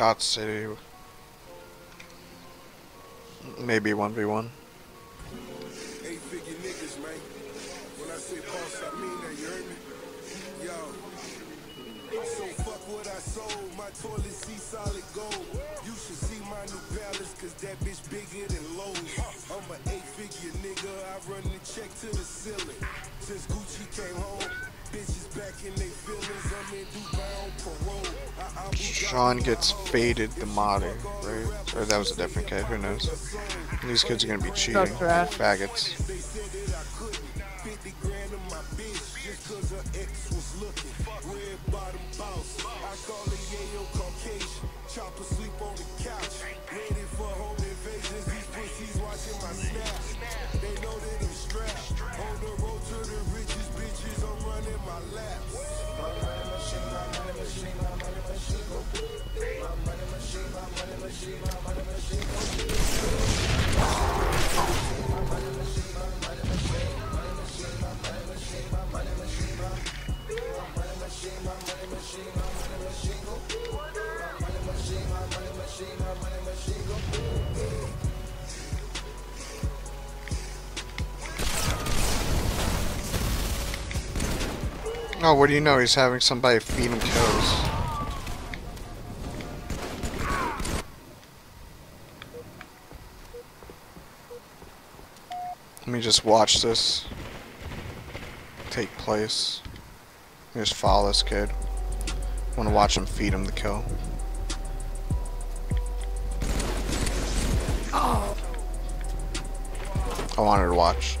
shots to maybe 1v1. toilet solid gold. You should see my new cause that bitch bigger than Lowe's. I'm an eight figure nigga, I run the check to the ceiling. Sean gets faded the modder, right? Or that was a different kid, who knows? These kids are gonna be cheating. Faggots. what do you know? He's having somebody feed him toes. Let me just watch this take place. Just follow this kid. I want to watch him feed him the kill. I wanted to watch.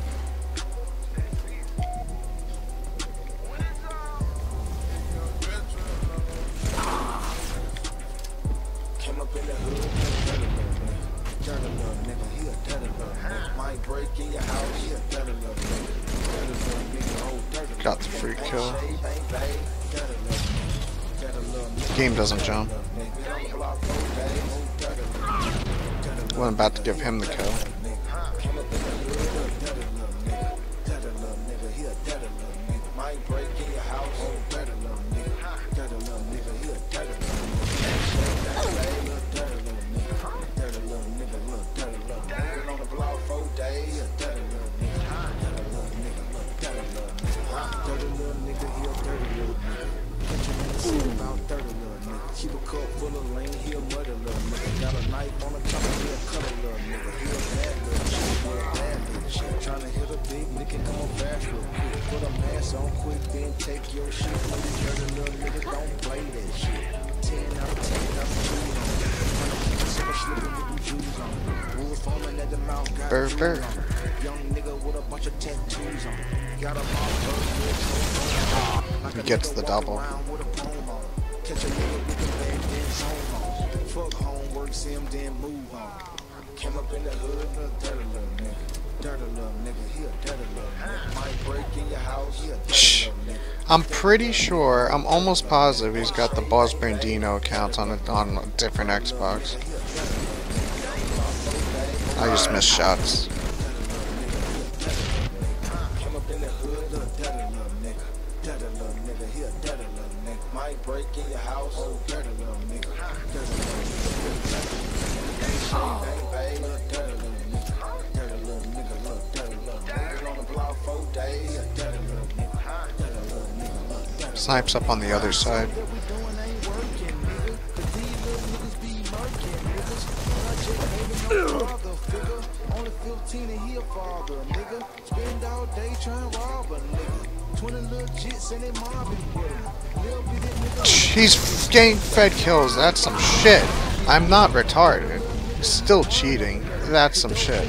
pretty sure, I'm almost positive he's got the Boss Brandino accounts on a, on a different Xbox. I just missed shots. snipes up on the other side. Getting fed kills. That's some shit. I'm not retarded. Still cheating. That's some shit.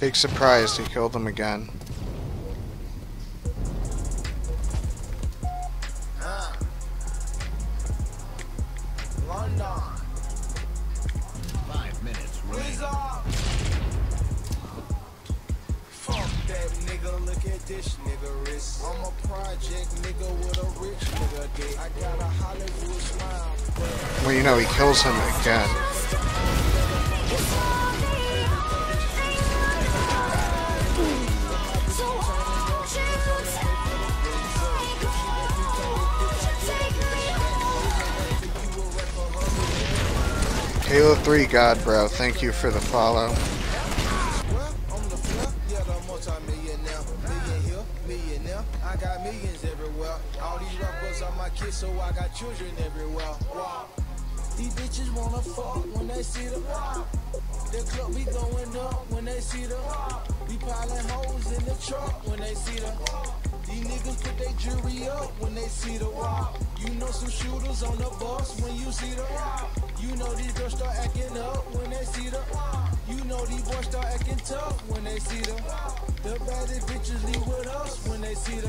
dick. surprise, he killed Hollywood again. Well, you know, he kills him again. God, bro. Thank you for the follow. Well, I'm the flip, yeah, the multi-millionaire. Million here, millionaire. I got millions everywhere. All these rappers are my kids, so I got children everywhere. Wow. These bitches wanna fuck when they see the The club be going up when they see the We piling hoes in the truck when they see the These niggas put their jewelry up when they see the You know some shooters on the bus when you see the You know these girls start acting up when they see the You know these boys start acting tough when they see the The baddest bitches leave with us when they see the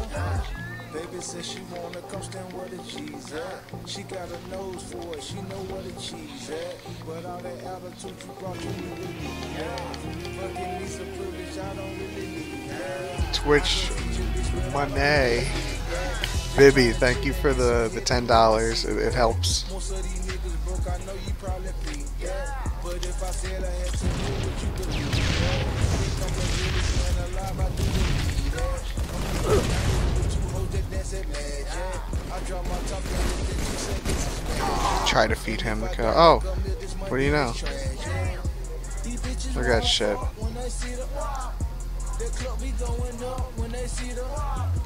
Baby says she wanna come stand where the cheese at. She got a nose for it, she know where the cheese at. But all that attitude you brought to me with me, yeah. Fucking me some privilege, I don't really need that. Twitch money. Bibby, thank you for the, the $10. It, it helps. Most of these niggas broke, I know you probably be that. But if I said I had to do what you believe that. Think I'm the realest man alive, I do believe that. I'm the with two hoes that dance at magic. I drop my top and look at you, say this is magic. Try to feed him the cow. Oh, what do you know? Look at that shit. When they see the the club be going up when they see the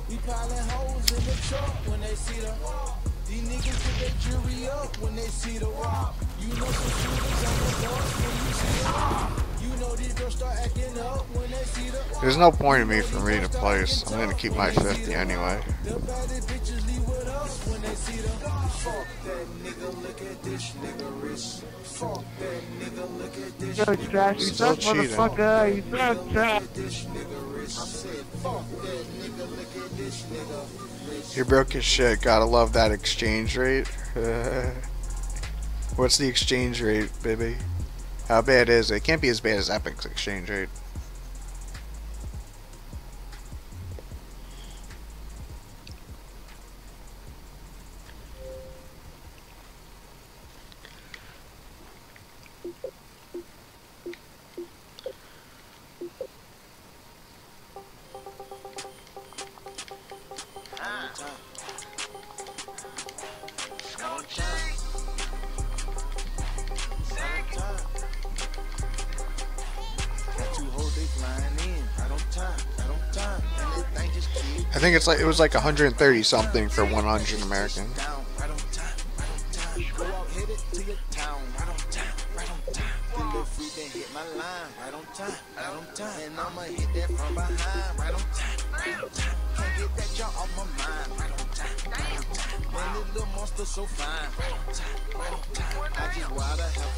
we piling hoes in the truck when they see the these niggas put their jewelry up when they see the You know some shooters on the when you see the You know these girls start acting up when they see the There's no point in me for me to place. I'm gonna keep my 50 anyway. The baddest bitches leave when they see the Fuck that nigga, look at this nigga wrist. Fuck that nigga, look at this Yo, nigga trash, you suck, motherfucker. You suck, trash. This nigga wrist. I said, fuck that nigga, look at this nigga wrist. You're broke his shit. Gotta love that exchange rate. (laughs) What's the exchange rate, baby? How bad is it? It can't be as bad as Epic's exchange rate.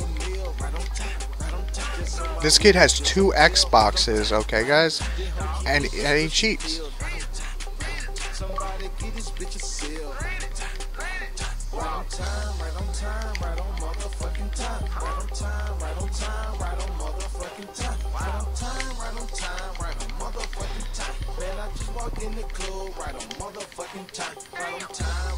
A meal. Right on time, right on time. Just so I This kid has two Xboxes, okay, guys? And, and he cheats. Get this bitch a seal. Right on time, right on time, right on motherfucking time. Right on time, right on time, right on motherfucking time. Right on time, right on time, right on motherfucking time. Man, I just walked in the club, right on motherfucking time, right on time,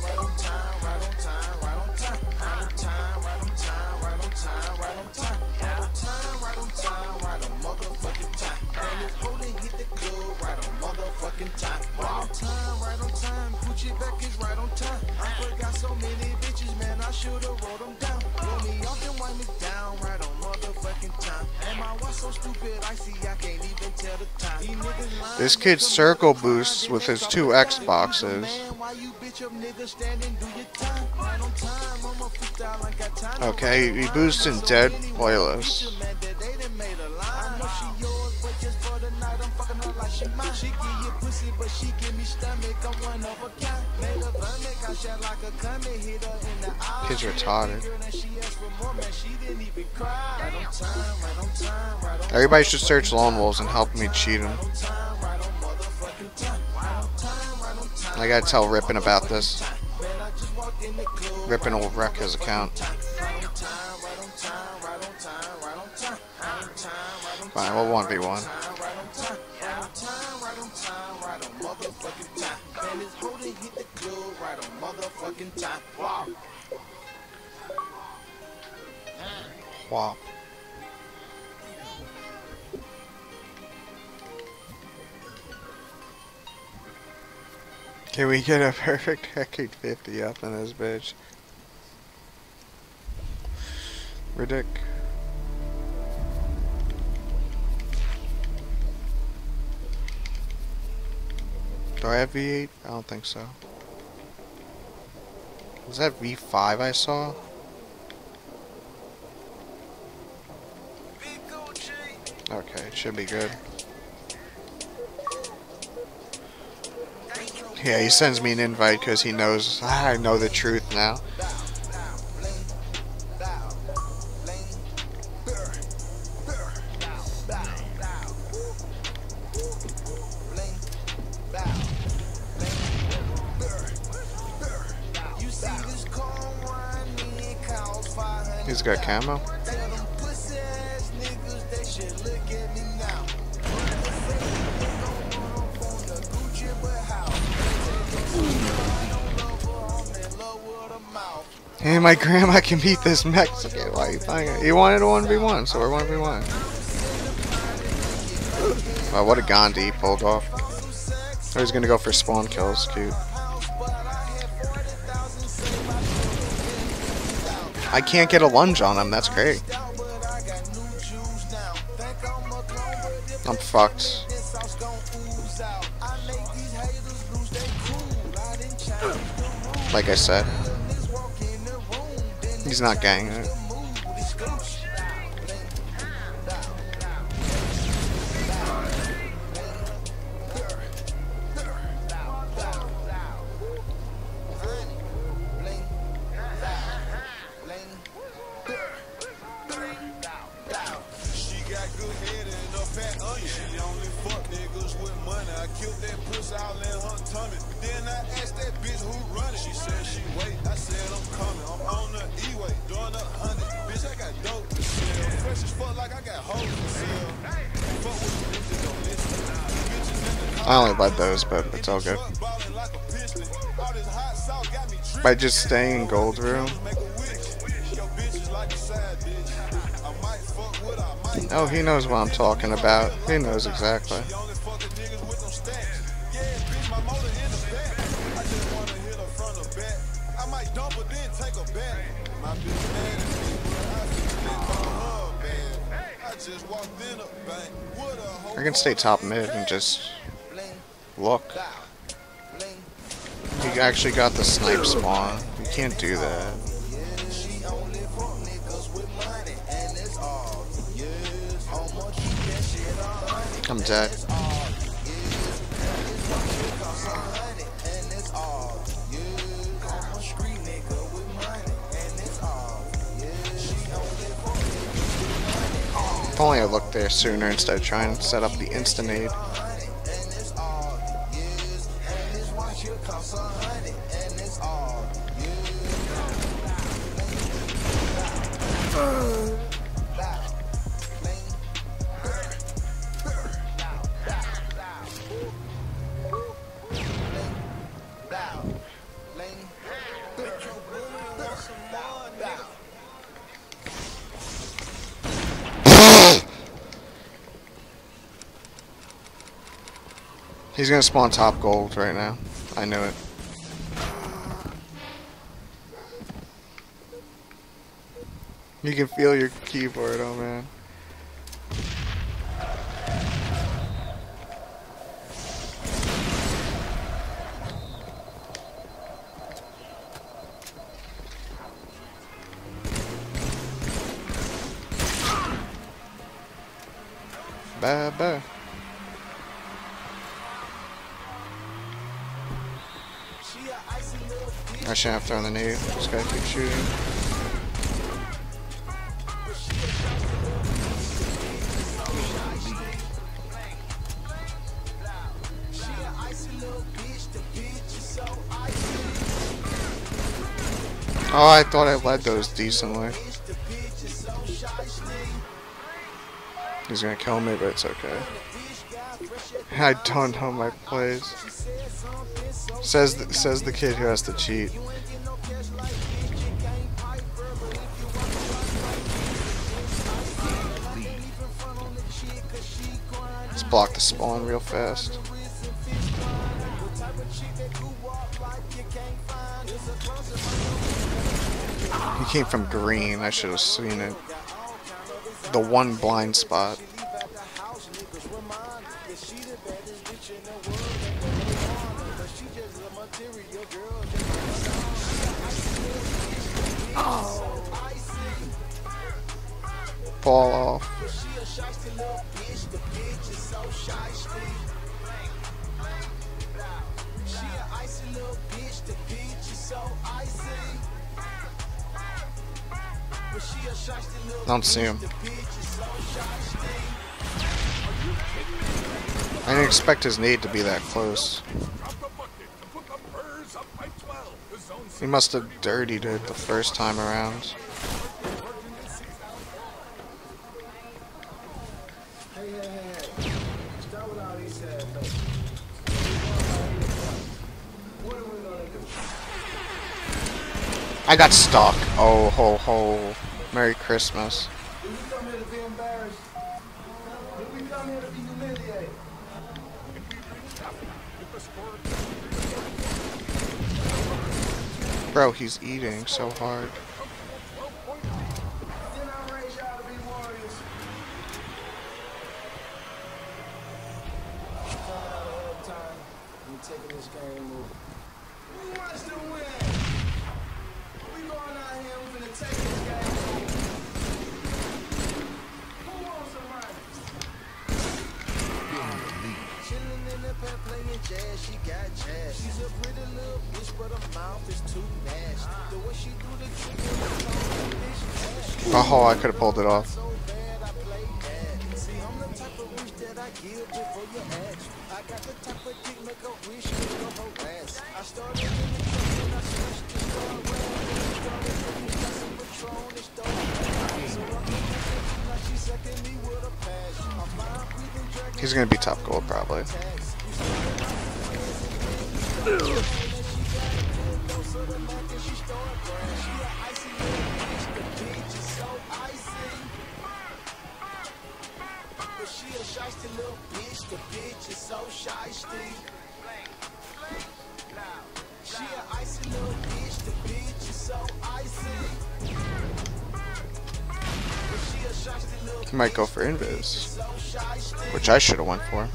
This kid circle boosts with his two Xboxes. Okay, he boosts in dead playlists. Kid's retarded. Everybody should search lone wolves and help me cheat them. I gotta tell Rippin about this. Rippin will wreck his account. Fine, we'll 1v1. Can we get a (laughs) perfect Decade 50 up in this bitch? Ridic. Do I have V8? I don't think so. Was that V5 I saw? Okay, it should be good. Yeah, he sends me an invite because he knows I know the truth now. You see this car run in, cost 500. He's got camo. Hey, my grandma can beat this Mexican. Why are you playing it? He wanted a 1v1, so we're 1v1. Wow, what a Gandhi pulled off. Oh, he's gonna go for spawn kills. Cute. I can't get a lunge on him. That's great. I'm fucked. Like I said, he's not gang. I only led those, but it's all good. By just staying in gold room. Oh, he knows what I'm talking about. He knows exactly. I can stay top mid and just look. He actually got the snipe spawn. You can't do that. I'm dead. If only I looked there sooner instead of trying to set up the instant He's gonna spawn top gold right now. I knew it. You can feel your keyboard, oh man. Bye bye. Have thrown the nade. This guy shooting. Oh, I thought I led those decently. He's gonna kill me, but it's okay. I don't know my plays. Says says the kid who has to cheat. Block the spawn real fast. He came from green. I should have seen it. The one blind spot. Don't see him. I didn't expect his nade to be that close. He must have dirtied it the first time around. I got stuck. Oh ho ho. Merry Christmas. Bro, he's eating so hard. With I could have pulled it off. He's gonna be top gold probably. He might go for invis, which I should have went for.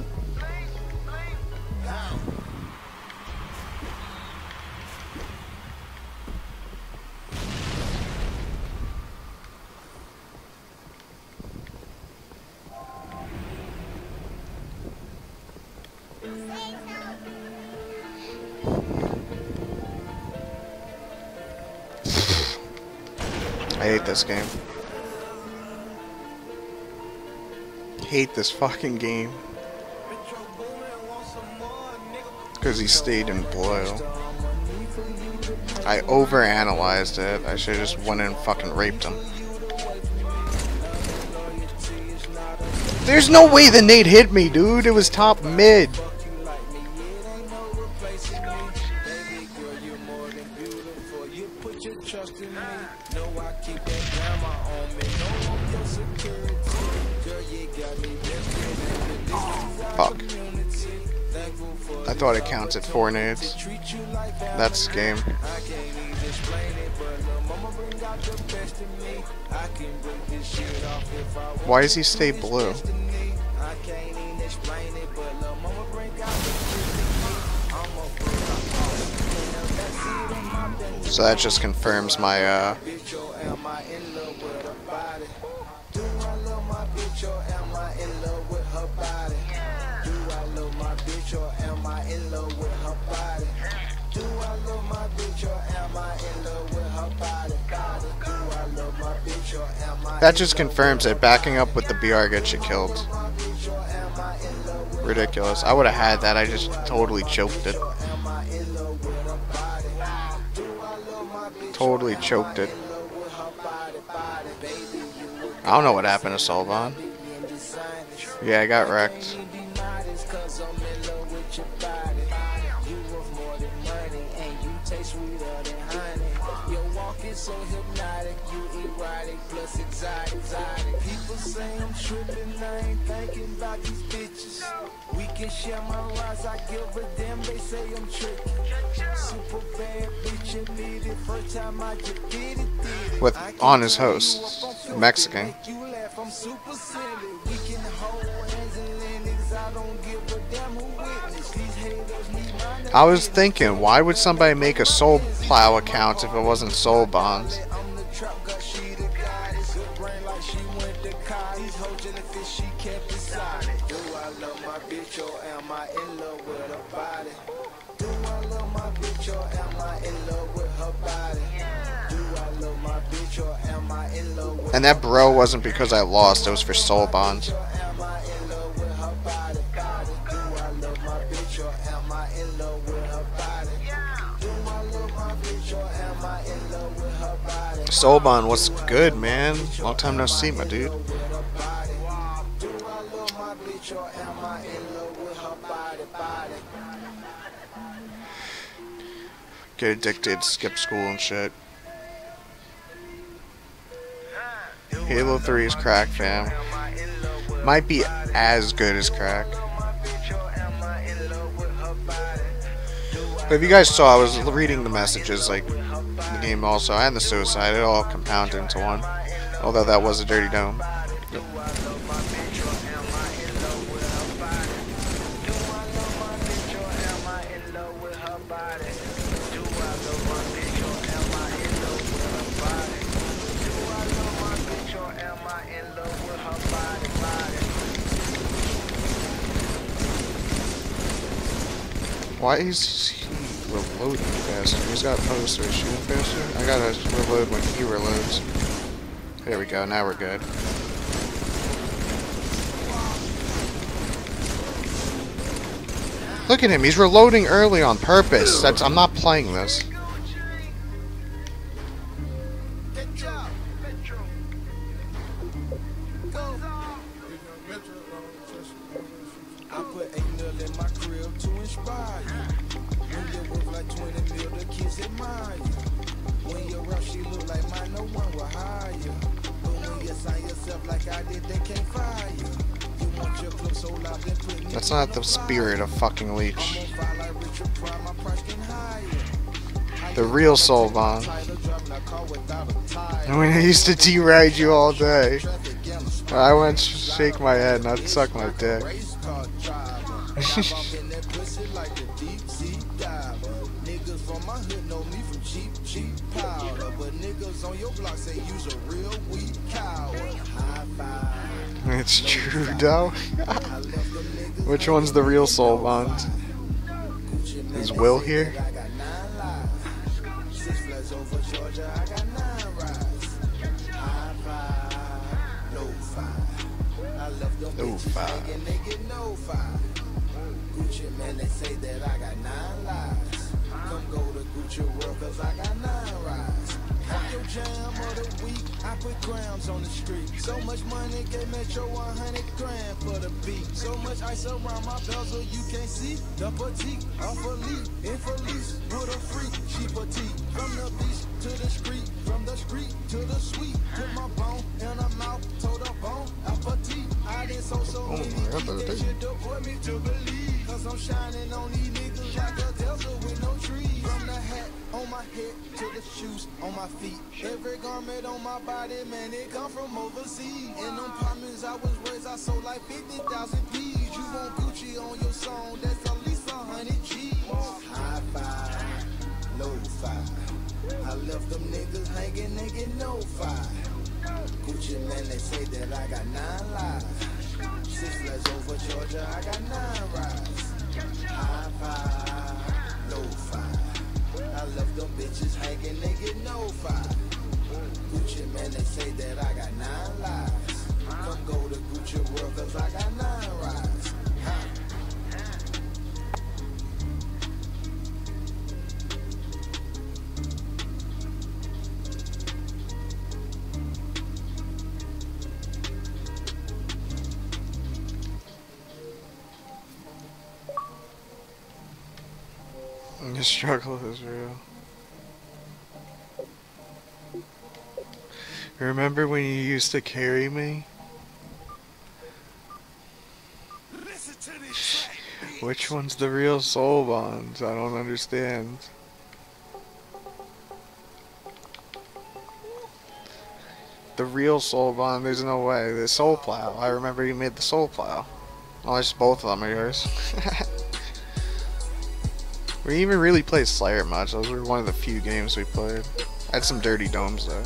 Hate this game. Hate this fucking game. Because he stayed in blue. I overanalyzed it. I should have just went and fucking raped him. There's no way the nade hit me, dude. It was top mid. Thought it counted four nades. That's game. Why does he stay blue? So that just confirms my uh bitch or am I in love with her body? body? Do I love my bitch or am I That just confirms it. Backing up with the BR gets you killed. Ridiculous. I would have had that. I just totally choked it. Totally choked it. I don't know what happened to Solvon. Yeah, I got wrecked. So hypnotic, you erotic, plus exotic, exotic. People say I'm tripping, I ain't thinking about these bitches. We can share my rides, I give a damn, they say I'm tricky. Super bad bitch, you need it, first time I just did it, did it. With on his host, Mexican. I was thinking, why would somebody make a Soul Plow account if it wasn't Soul Bonds? And that bro wasn't because I lost, it was for soul went Bond, what's good, man? Long time no see, my dude. Get addicted, skip school and shit. Halo 3 is crack, fam. Might be as good as crack. But if you guys saw, I was reading the messages, like, game also, and the suicide, it all compounded into one. Although that was a dirty dome. Why is He's got posters shooting faster. I gotta reload when he reloads. There we go, now we're good. Look at him, he's reloading early on purpose. That's I'm not playing this. Spirit of fucking Leech. The real Soul Bond. I mean, I used to (laughs) D-ride you all day. I went sh- shake my head and I'd suck my dick. Which one's the real Soul Bond? Is Will here? Used to carry me? Which one's the real soul bonds? I don't understand. The real soul bond, there's no way. The soul plow. I remember you made the soul plow. It's both of them are yours. (laughs) we even really played Slayer much. Those were one of the few games we played. I had some dirty domes though.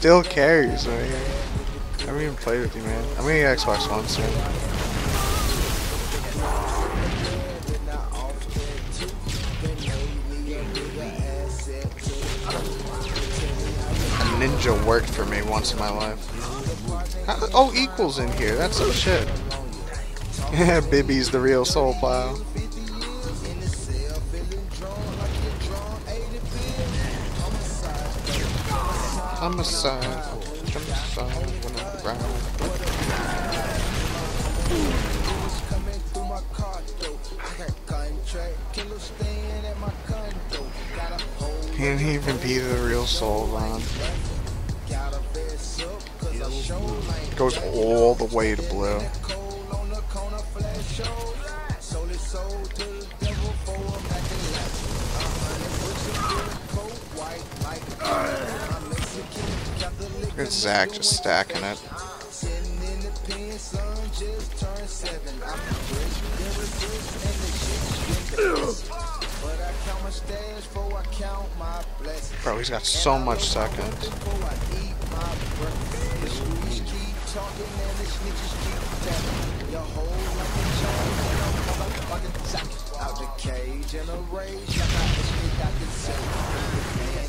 Still carries right here. I haven't even played with you, man. I'm gonna get Xbox One soon. A ninja worked for me once in my life. How- oh, equals in here. That's some shit. Yeah, (laughs) Bibby's the real soul plow. Homicide. Homicide when I'm around. Can't even be the real soul Ron. Goes all the way to blue. Zach just stacking it. Bro, he's got so much seconds.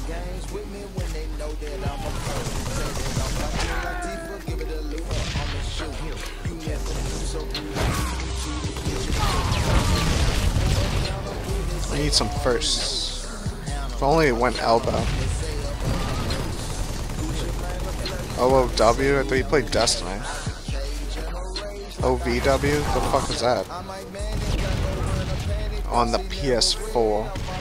A games with me when they know that I'm a pro. Say that I'm give it a look, I'ma shoot. You never so. I need some firsts. If only it went elbow. OOW? I thought you played Destiny. OVW? The fuck is that? On the PS4.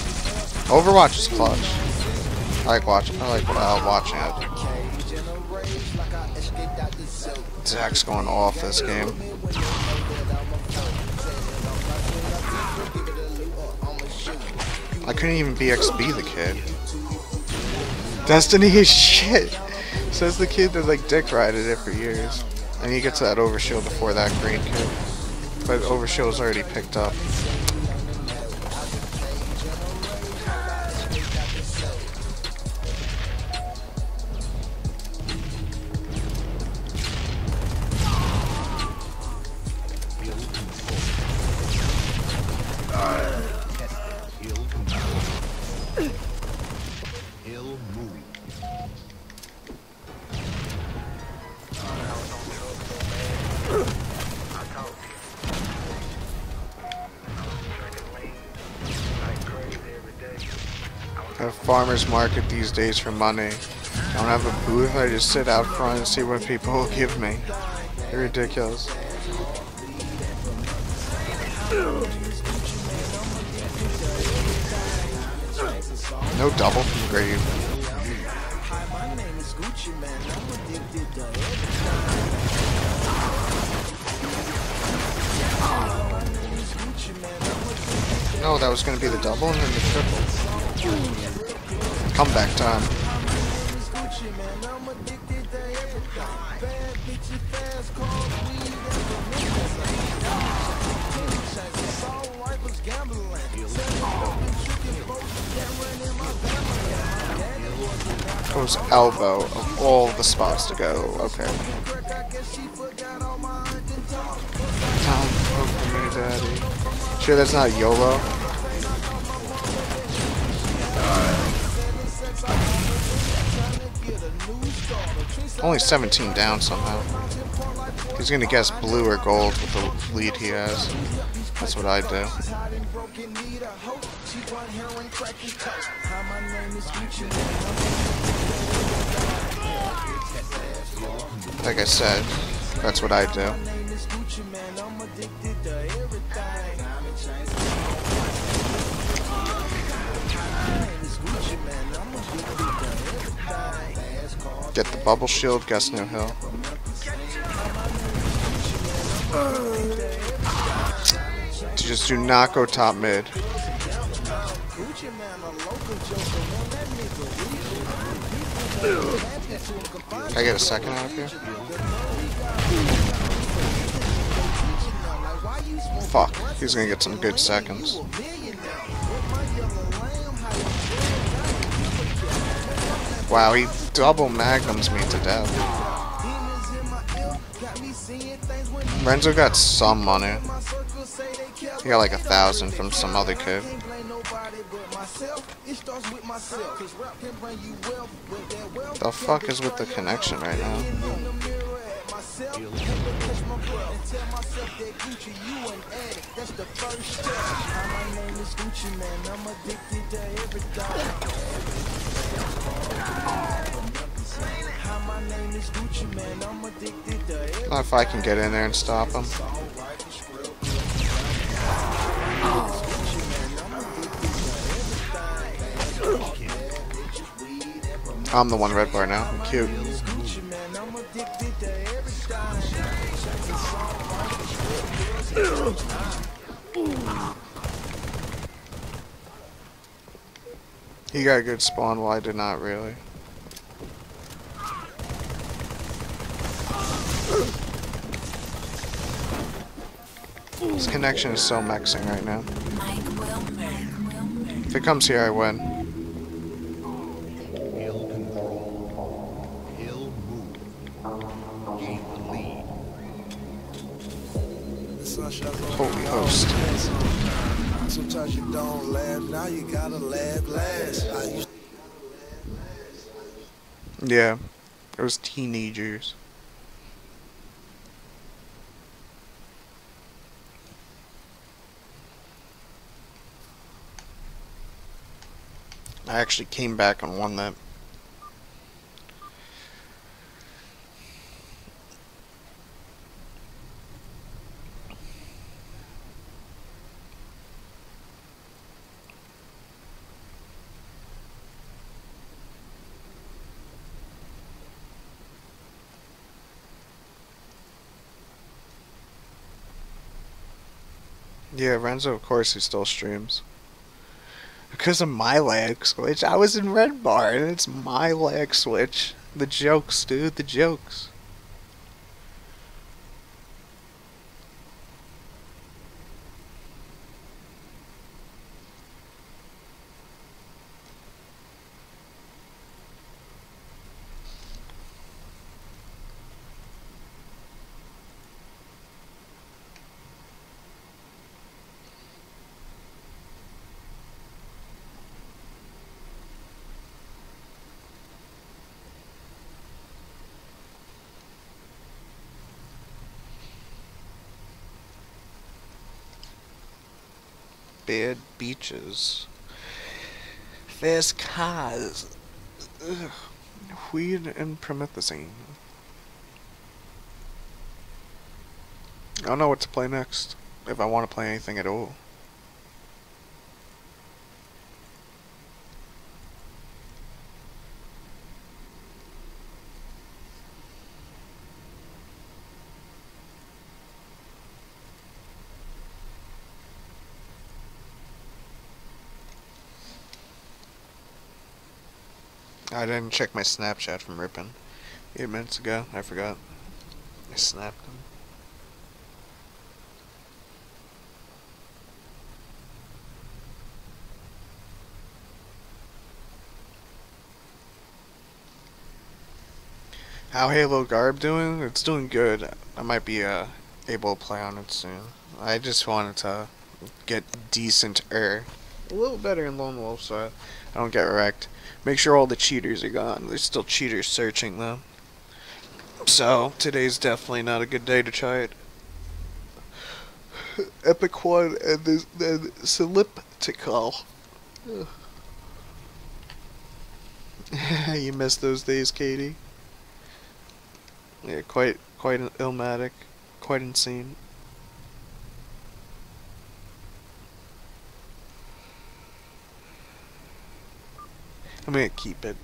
Overwatch is clutch. I like watching. I like uh, watching it. Zach's going off this game. I couldn't even BXB the kid. Destiny is shit. Says the kid that like dick rided it for years. And he gets that overshield before that green kid. But overshield's already picked up. Farmer's market these days for money. I don't have a booth, I just sit out front and see what people will (laughs) give me. They're ridiculous. No double from grave. No, that was going to be the double and then the triple. Comeback time. Goes elbow of all the spots to go. Okay. Talk. Tom, poke me, daddy. Sure, that's not YOLO. Only 17 down somehow. He's gonna guess blue or gold with the lead he has. That's what I do. Like I said, that's what I do. Get the bubble shield, guess no hill. Just do not go top mid. Can I get a second out of here? Fuck, he's gonna get some good seconds. Wow, he double magnums me to death. Renzo got some money. He got like a thousand from some other kid. The fuck is with the connection right now? Not if I can get in there and stop him. I'm the one red bar now. I'm cute. He got a good spawn, well I did not really. This connection is so mexing right now. If it comes here, I win. Hill control. Hill move. Gain the lead. Holy host. Sometimes you don't laugh, now you gotta laugh last. Yeah, it was teenagers. I actually came back and won that. Yeah, Renzo, of course, he still streams. Because of my lag switch. I was in red bar, and it's my lag switch. The jokes, dude, the jokes. Beaches. Fast cars. Ugh. Weed and promethazine. I don't know what to play next. If I want to play anything at all. Didn't check my Snapchat from Rippin. Eight minutes ago. I forgot. I snapped him. How Halo Garb doing? It's doing good. I might be uh, able to play on it soon. I just wanted to get decent air. A little better in Lone Wolf so I don't get wrecked. Make sure all the cheaters are gone. There's still cheaters searching though. So, today's definitely not a good day to try it. (sighs) Epic One and the, the Soliptical. (sighs) you missed those days, Katie. Yeah, quite quite ilmatic. quite insane. I'm gonna keep it.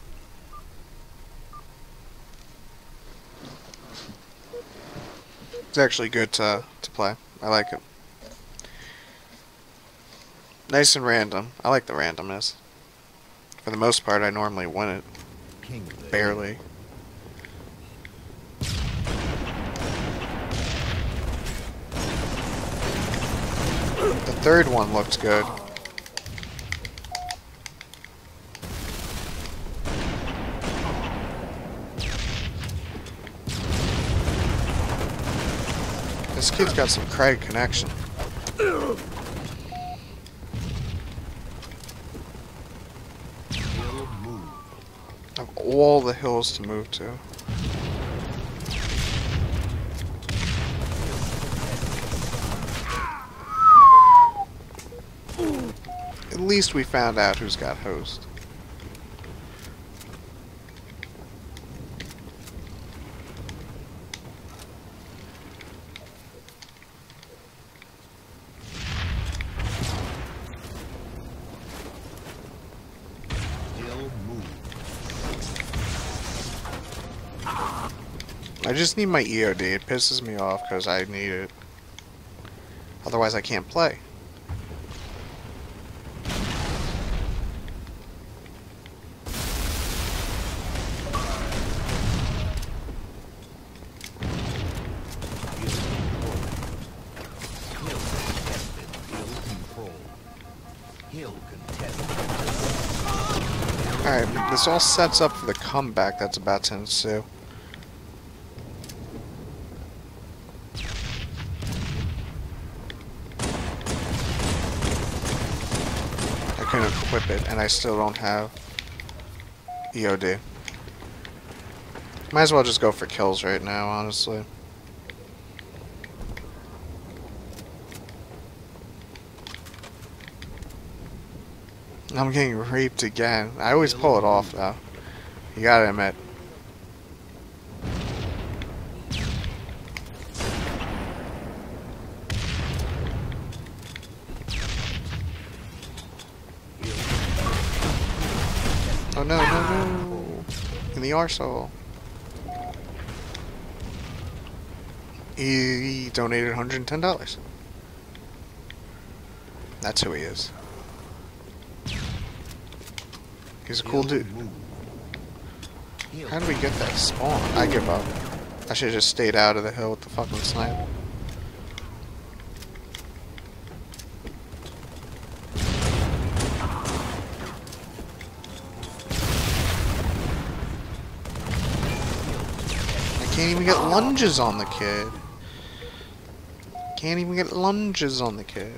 It's actually good to to play. I like it. Nice and random. I like the randomness. For the most part, I normally win it. Barely. The third one looked good. This kid's got some Craig connection. Of all the hills to move to. At least we found out who's got host. I just need my EOD. It pisses me off because I need it. Otherwise I can't play. Alright, this all sets up for the comeback that's about to ensue. I and I still don't have EOD. Might as well just go for kills right now, honestly. I'm getting raped again. I always pull it off, though. You gotta admit. Arsehole. He donated $110. That's who he is. He's a cool dude. How do we get that spawn? I give up. I should have just stayed out of the hill with the fucking snipe. Can't even get lunges on the kid. Can't even get lunges on the kid.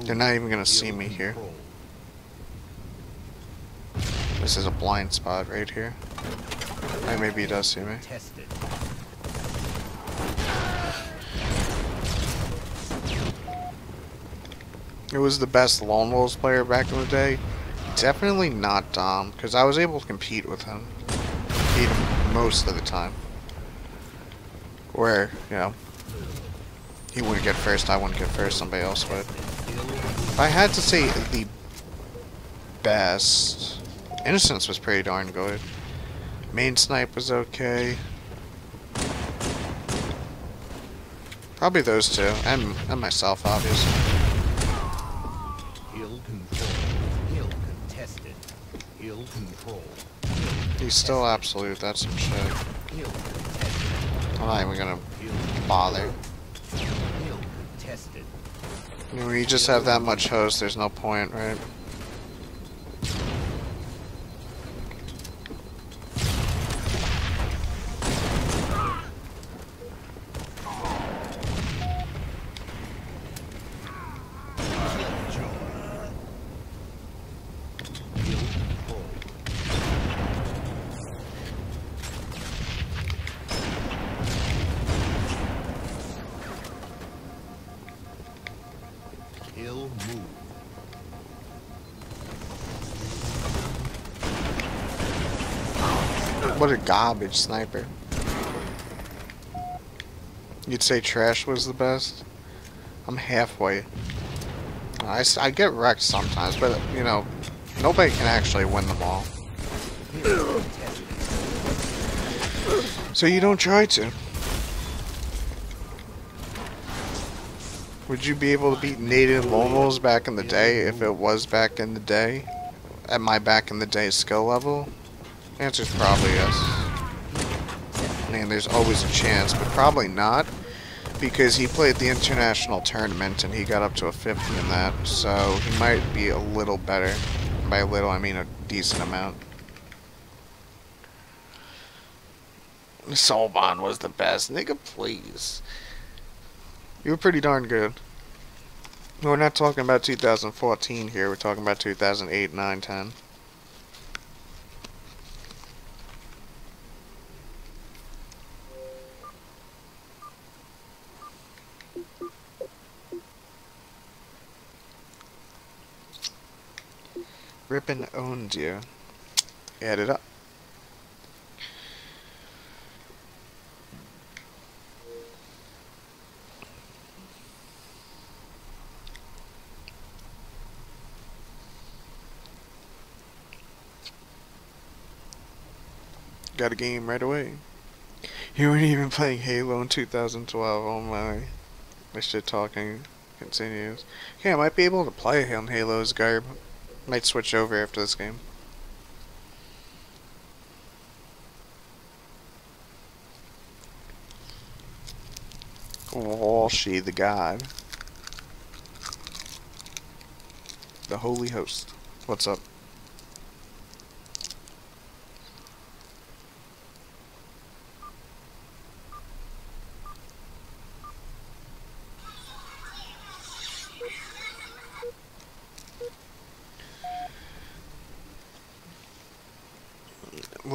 They're not even gonna see me here. This is a blind spot right here. Maybe he does see me. It was the best Lone Wolves player back in the day. Definitely not Dom, because I was able to compete with him. Him most of the time. Where, you know, he wouldn't get first, I wouldn't get first, somebody else would. If I had to say the best, Innocence was pretty darn good. Main Snipe was okay. Probably those two, and, and myself, obviously. He's still absolute. That's some shit. I'm not even gonna bother. When you just have that much host, there's no point, right? Garbage sniper. You'd say trash was the best? I'm halfway. I, I get wrecked sometimes, but, you know, nobody can actually win them all. So you don't try to. Would you be able to beat native Lonals back in the day if it was back in the day? At my back in the day skill level? Answer's probably yes. I mean, there's always a chance, but probably not. Because he played the international tournament and he got up to a 50 in that, so he might be a little better. By little, I mean a decent amount. Solbon was the best. Nigga, please. You were pretty darn good. We're not talking about 2014 here. We're talking about 2008, 9, 10. Rippin owned you. Add it up. Got a game right away. You weren't even playing Halo in 2012. Oh my. My shit talking continues. Okay, I might be able to play on Halo's garb. Might switch over after this game. Oh, Walshy the God. The Holy Host. What's up?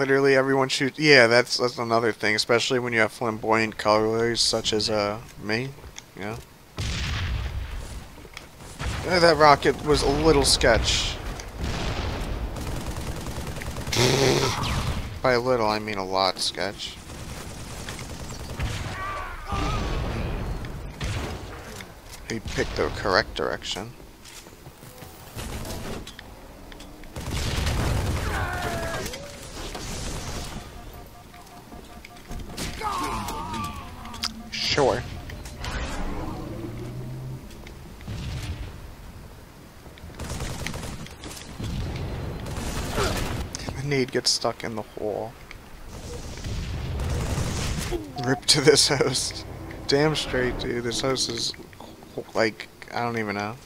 Literally everyone shoots. Yeah, that's that's another thing, especially when you have flamboyant colors such as uh me. Yeah. Uh, That rocket was a little sketch. By little, I mean a lot sketch. He picked the correct direction. Sure. The nade gets stuck in the hole. Rip to this host. Damn straight, dude. This host is like I don't even know.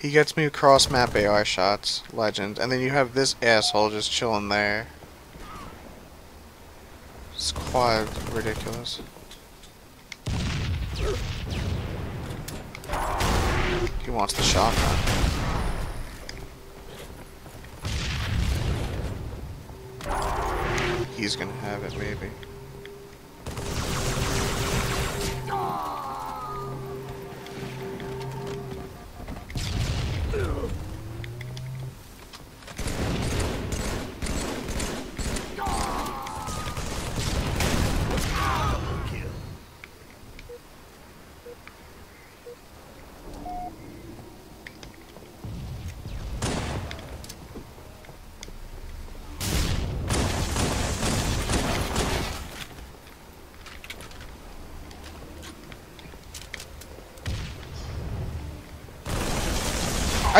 He gets me cross map AR shots, legend, and then you have this asshole just chilling there. It's quite ridiculous. He wants the shotgun. He's gonna have it, maybe.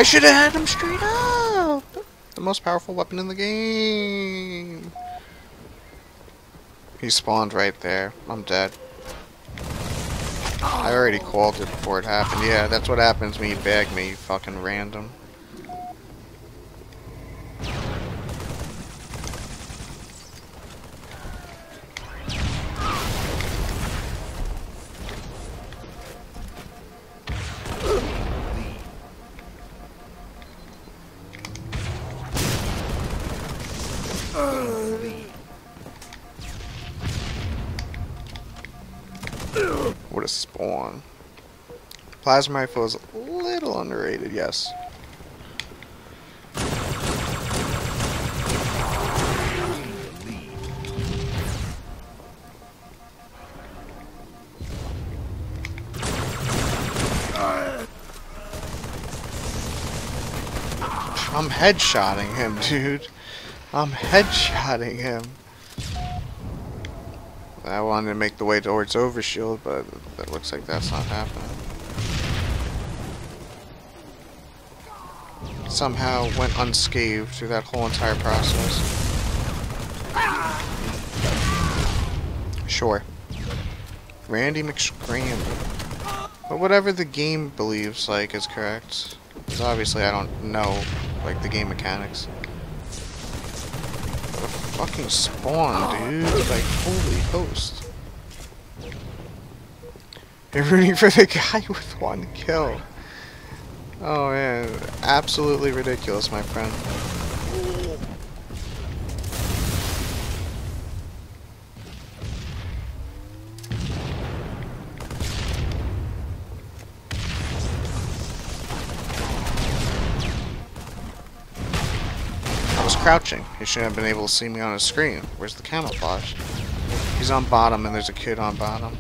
Should have had him straight up! The most powerful weapon in the game! He spawned right there. I'm dead. I already called it before it happened. Yeah, that's what happens when you bag me, fucking random. Plasma rifle is a little underrated, yes. I'm headshotting him, (laughs) dude. I'm headshotting him. I wanted to make the way towards Overshield, but that looks like that's not happening. Somehow went unscathed through that whole entire process. Sure. Randy McScram. But whatever the game believes like is correct. Because obviously I don't know like the game mechanics. What a fucking spawn, dude. Like holy host. You're rooting for the (laughs) guy with one kill. Oh man, absolutely ridiculous, my friend. I was crouching. He shouldn't have been able to see me on his screen. Where's the camouflage? He's on bottom and there's a kid on bottom.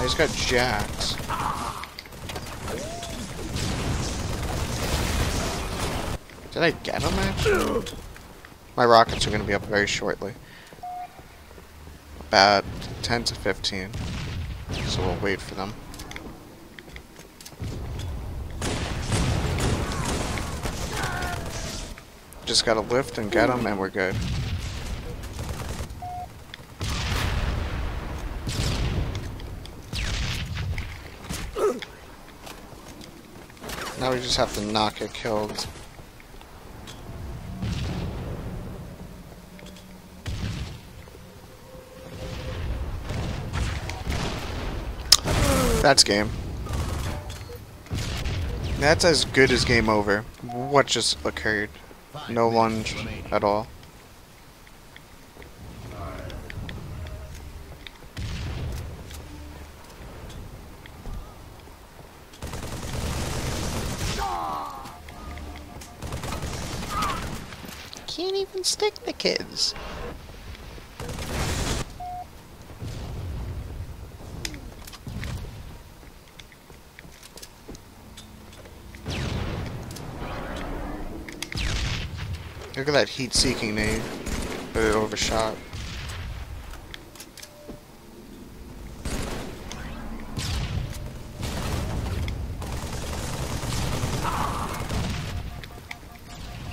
He's got jacks. Did I get him actually? My rockets are going to be up very shortly. About 10 to 15. So we'll wait for them. Just gotta lift and get them and we're good. Now we just have to not get killed. That's game. That's as good as game over. What just occurred? No lunge at all. At that heat-seeking nade, but it overshot.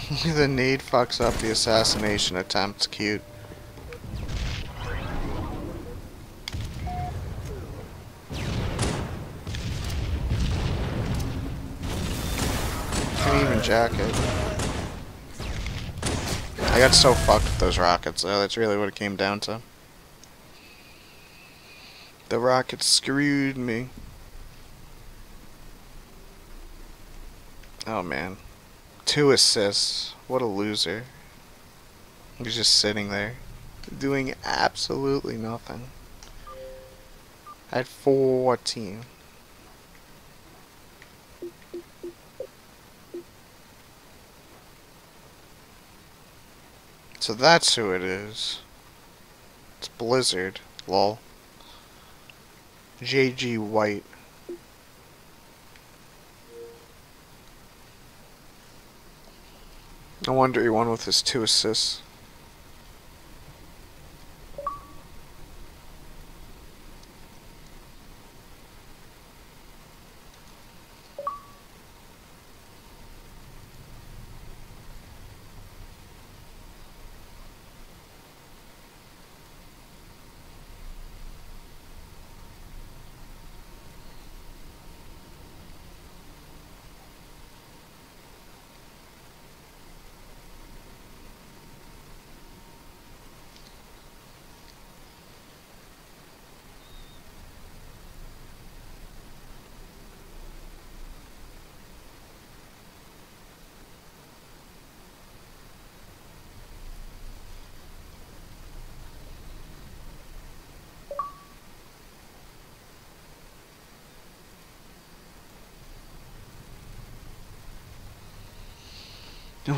(laughs) the nade fucks up the assassination attempt. Cute. Can't even jack it. I got so fucked with those rockets, though. That's really what it came down to. The rockets screwed me. Oh man. Two assists. What a loser. He's just sitting there. Doing absolutely nothing. I had 14. So that's who it is. It's Blizzard. Lol. JG White. No wonder he won with his two assists.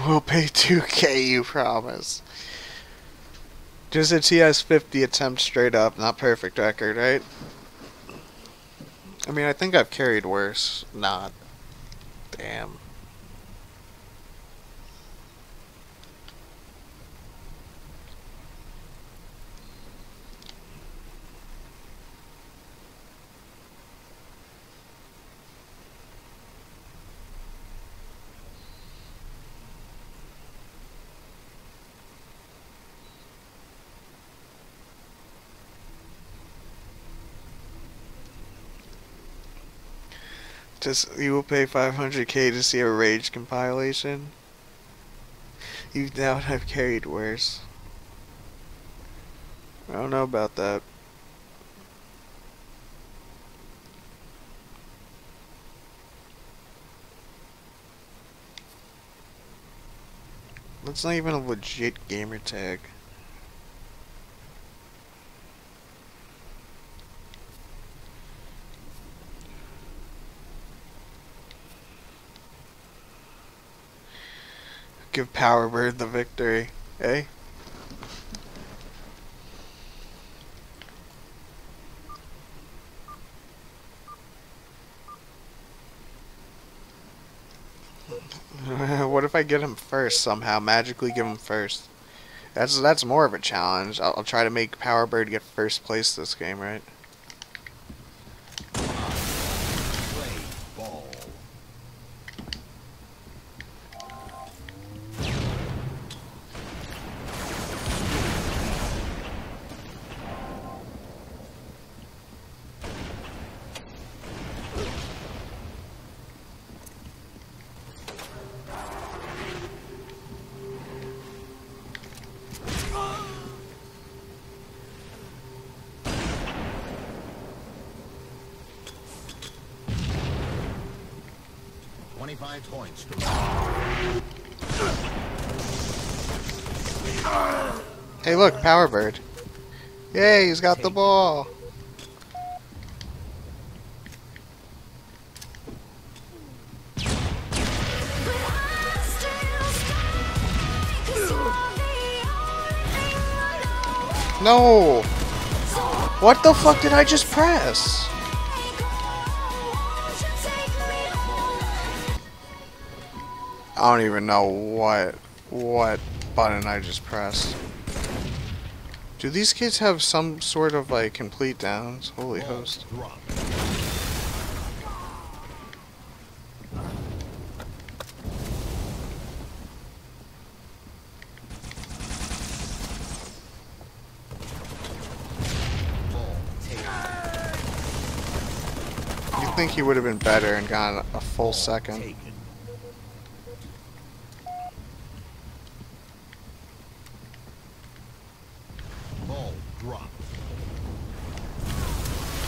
We'll pay 2k, you promise. Just a TS50 attempt straight up, not perfect record, right? I mean, I think I've carried worse. Not. Damn. Just you will pay 500k to see a rage compilation. You doubt I've carried worse. I don't know about that. That's not even a legit gamer tag. Give Powerbird the victory, eh? (laughs) what if I get him first somehow? Magically give him first. That's that's more of a challenge. I'll, I'll try to make Powerbird get first place this game, right? Fuck did I just press? I don't even know what what button I just pressed. Do these kids have some sort of like complete downs? Holy host. drop. Ball taken. You'd think he would have been better and gotten a full second. Ball dropped.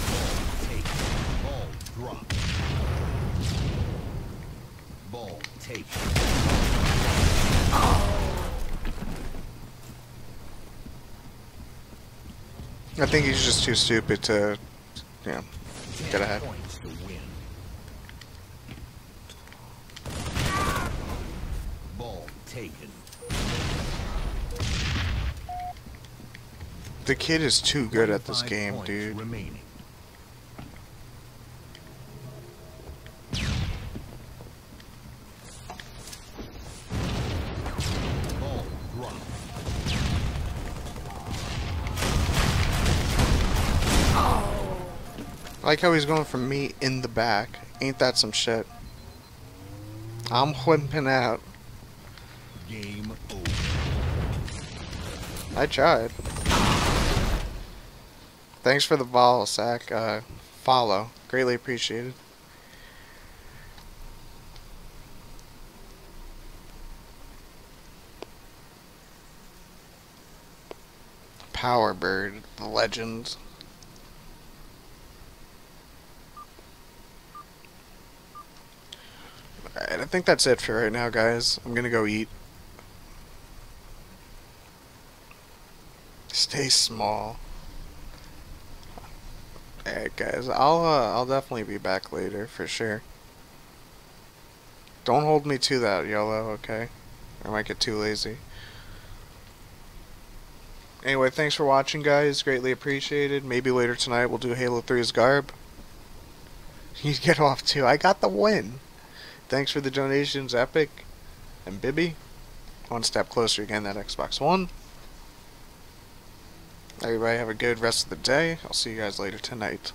Ball taken. Ball dropped. Ball taken. I think he's just too stupid to, you know, get ahead. points to win. Ball taken. The kid is too good at this game, dude. Remaining. Like how he's going for me in the back. Ain't that some shit? I'm whipping out. Game over. I tried. Thanks for the ball, Sack. Uh, follow. Greatly appreciated. Power Bird, the legend. Alright, I think that's it for right now, guys. I'm gonna go eat. Stay small. Alright, guys. I'll uh, I'll definitely be back later for sure. Don't hold me to that, YOLO. Okay. I might get too lazy. Anyway, thanks for watching, guys. Greatly appreciated. Maybe later tonight we'll do Halo 3's Garb. (laughs) You get off too. I got the win. Thanks for the donations, Epic and Bibby. One step closer again that Xbox One. Everybody have a good rest of the day. I'll see you guys later tonight.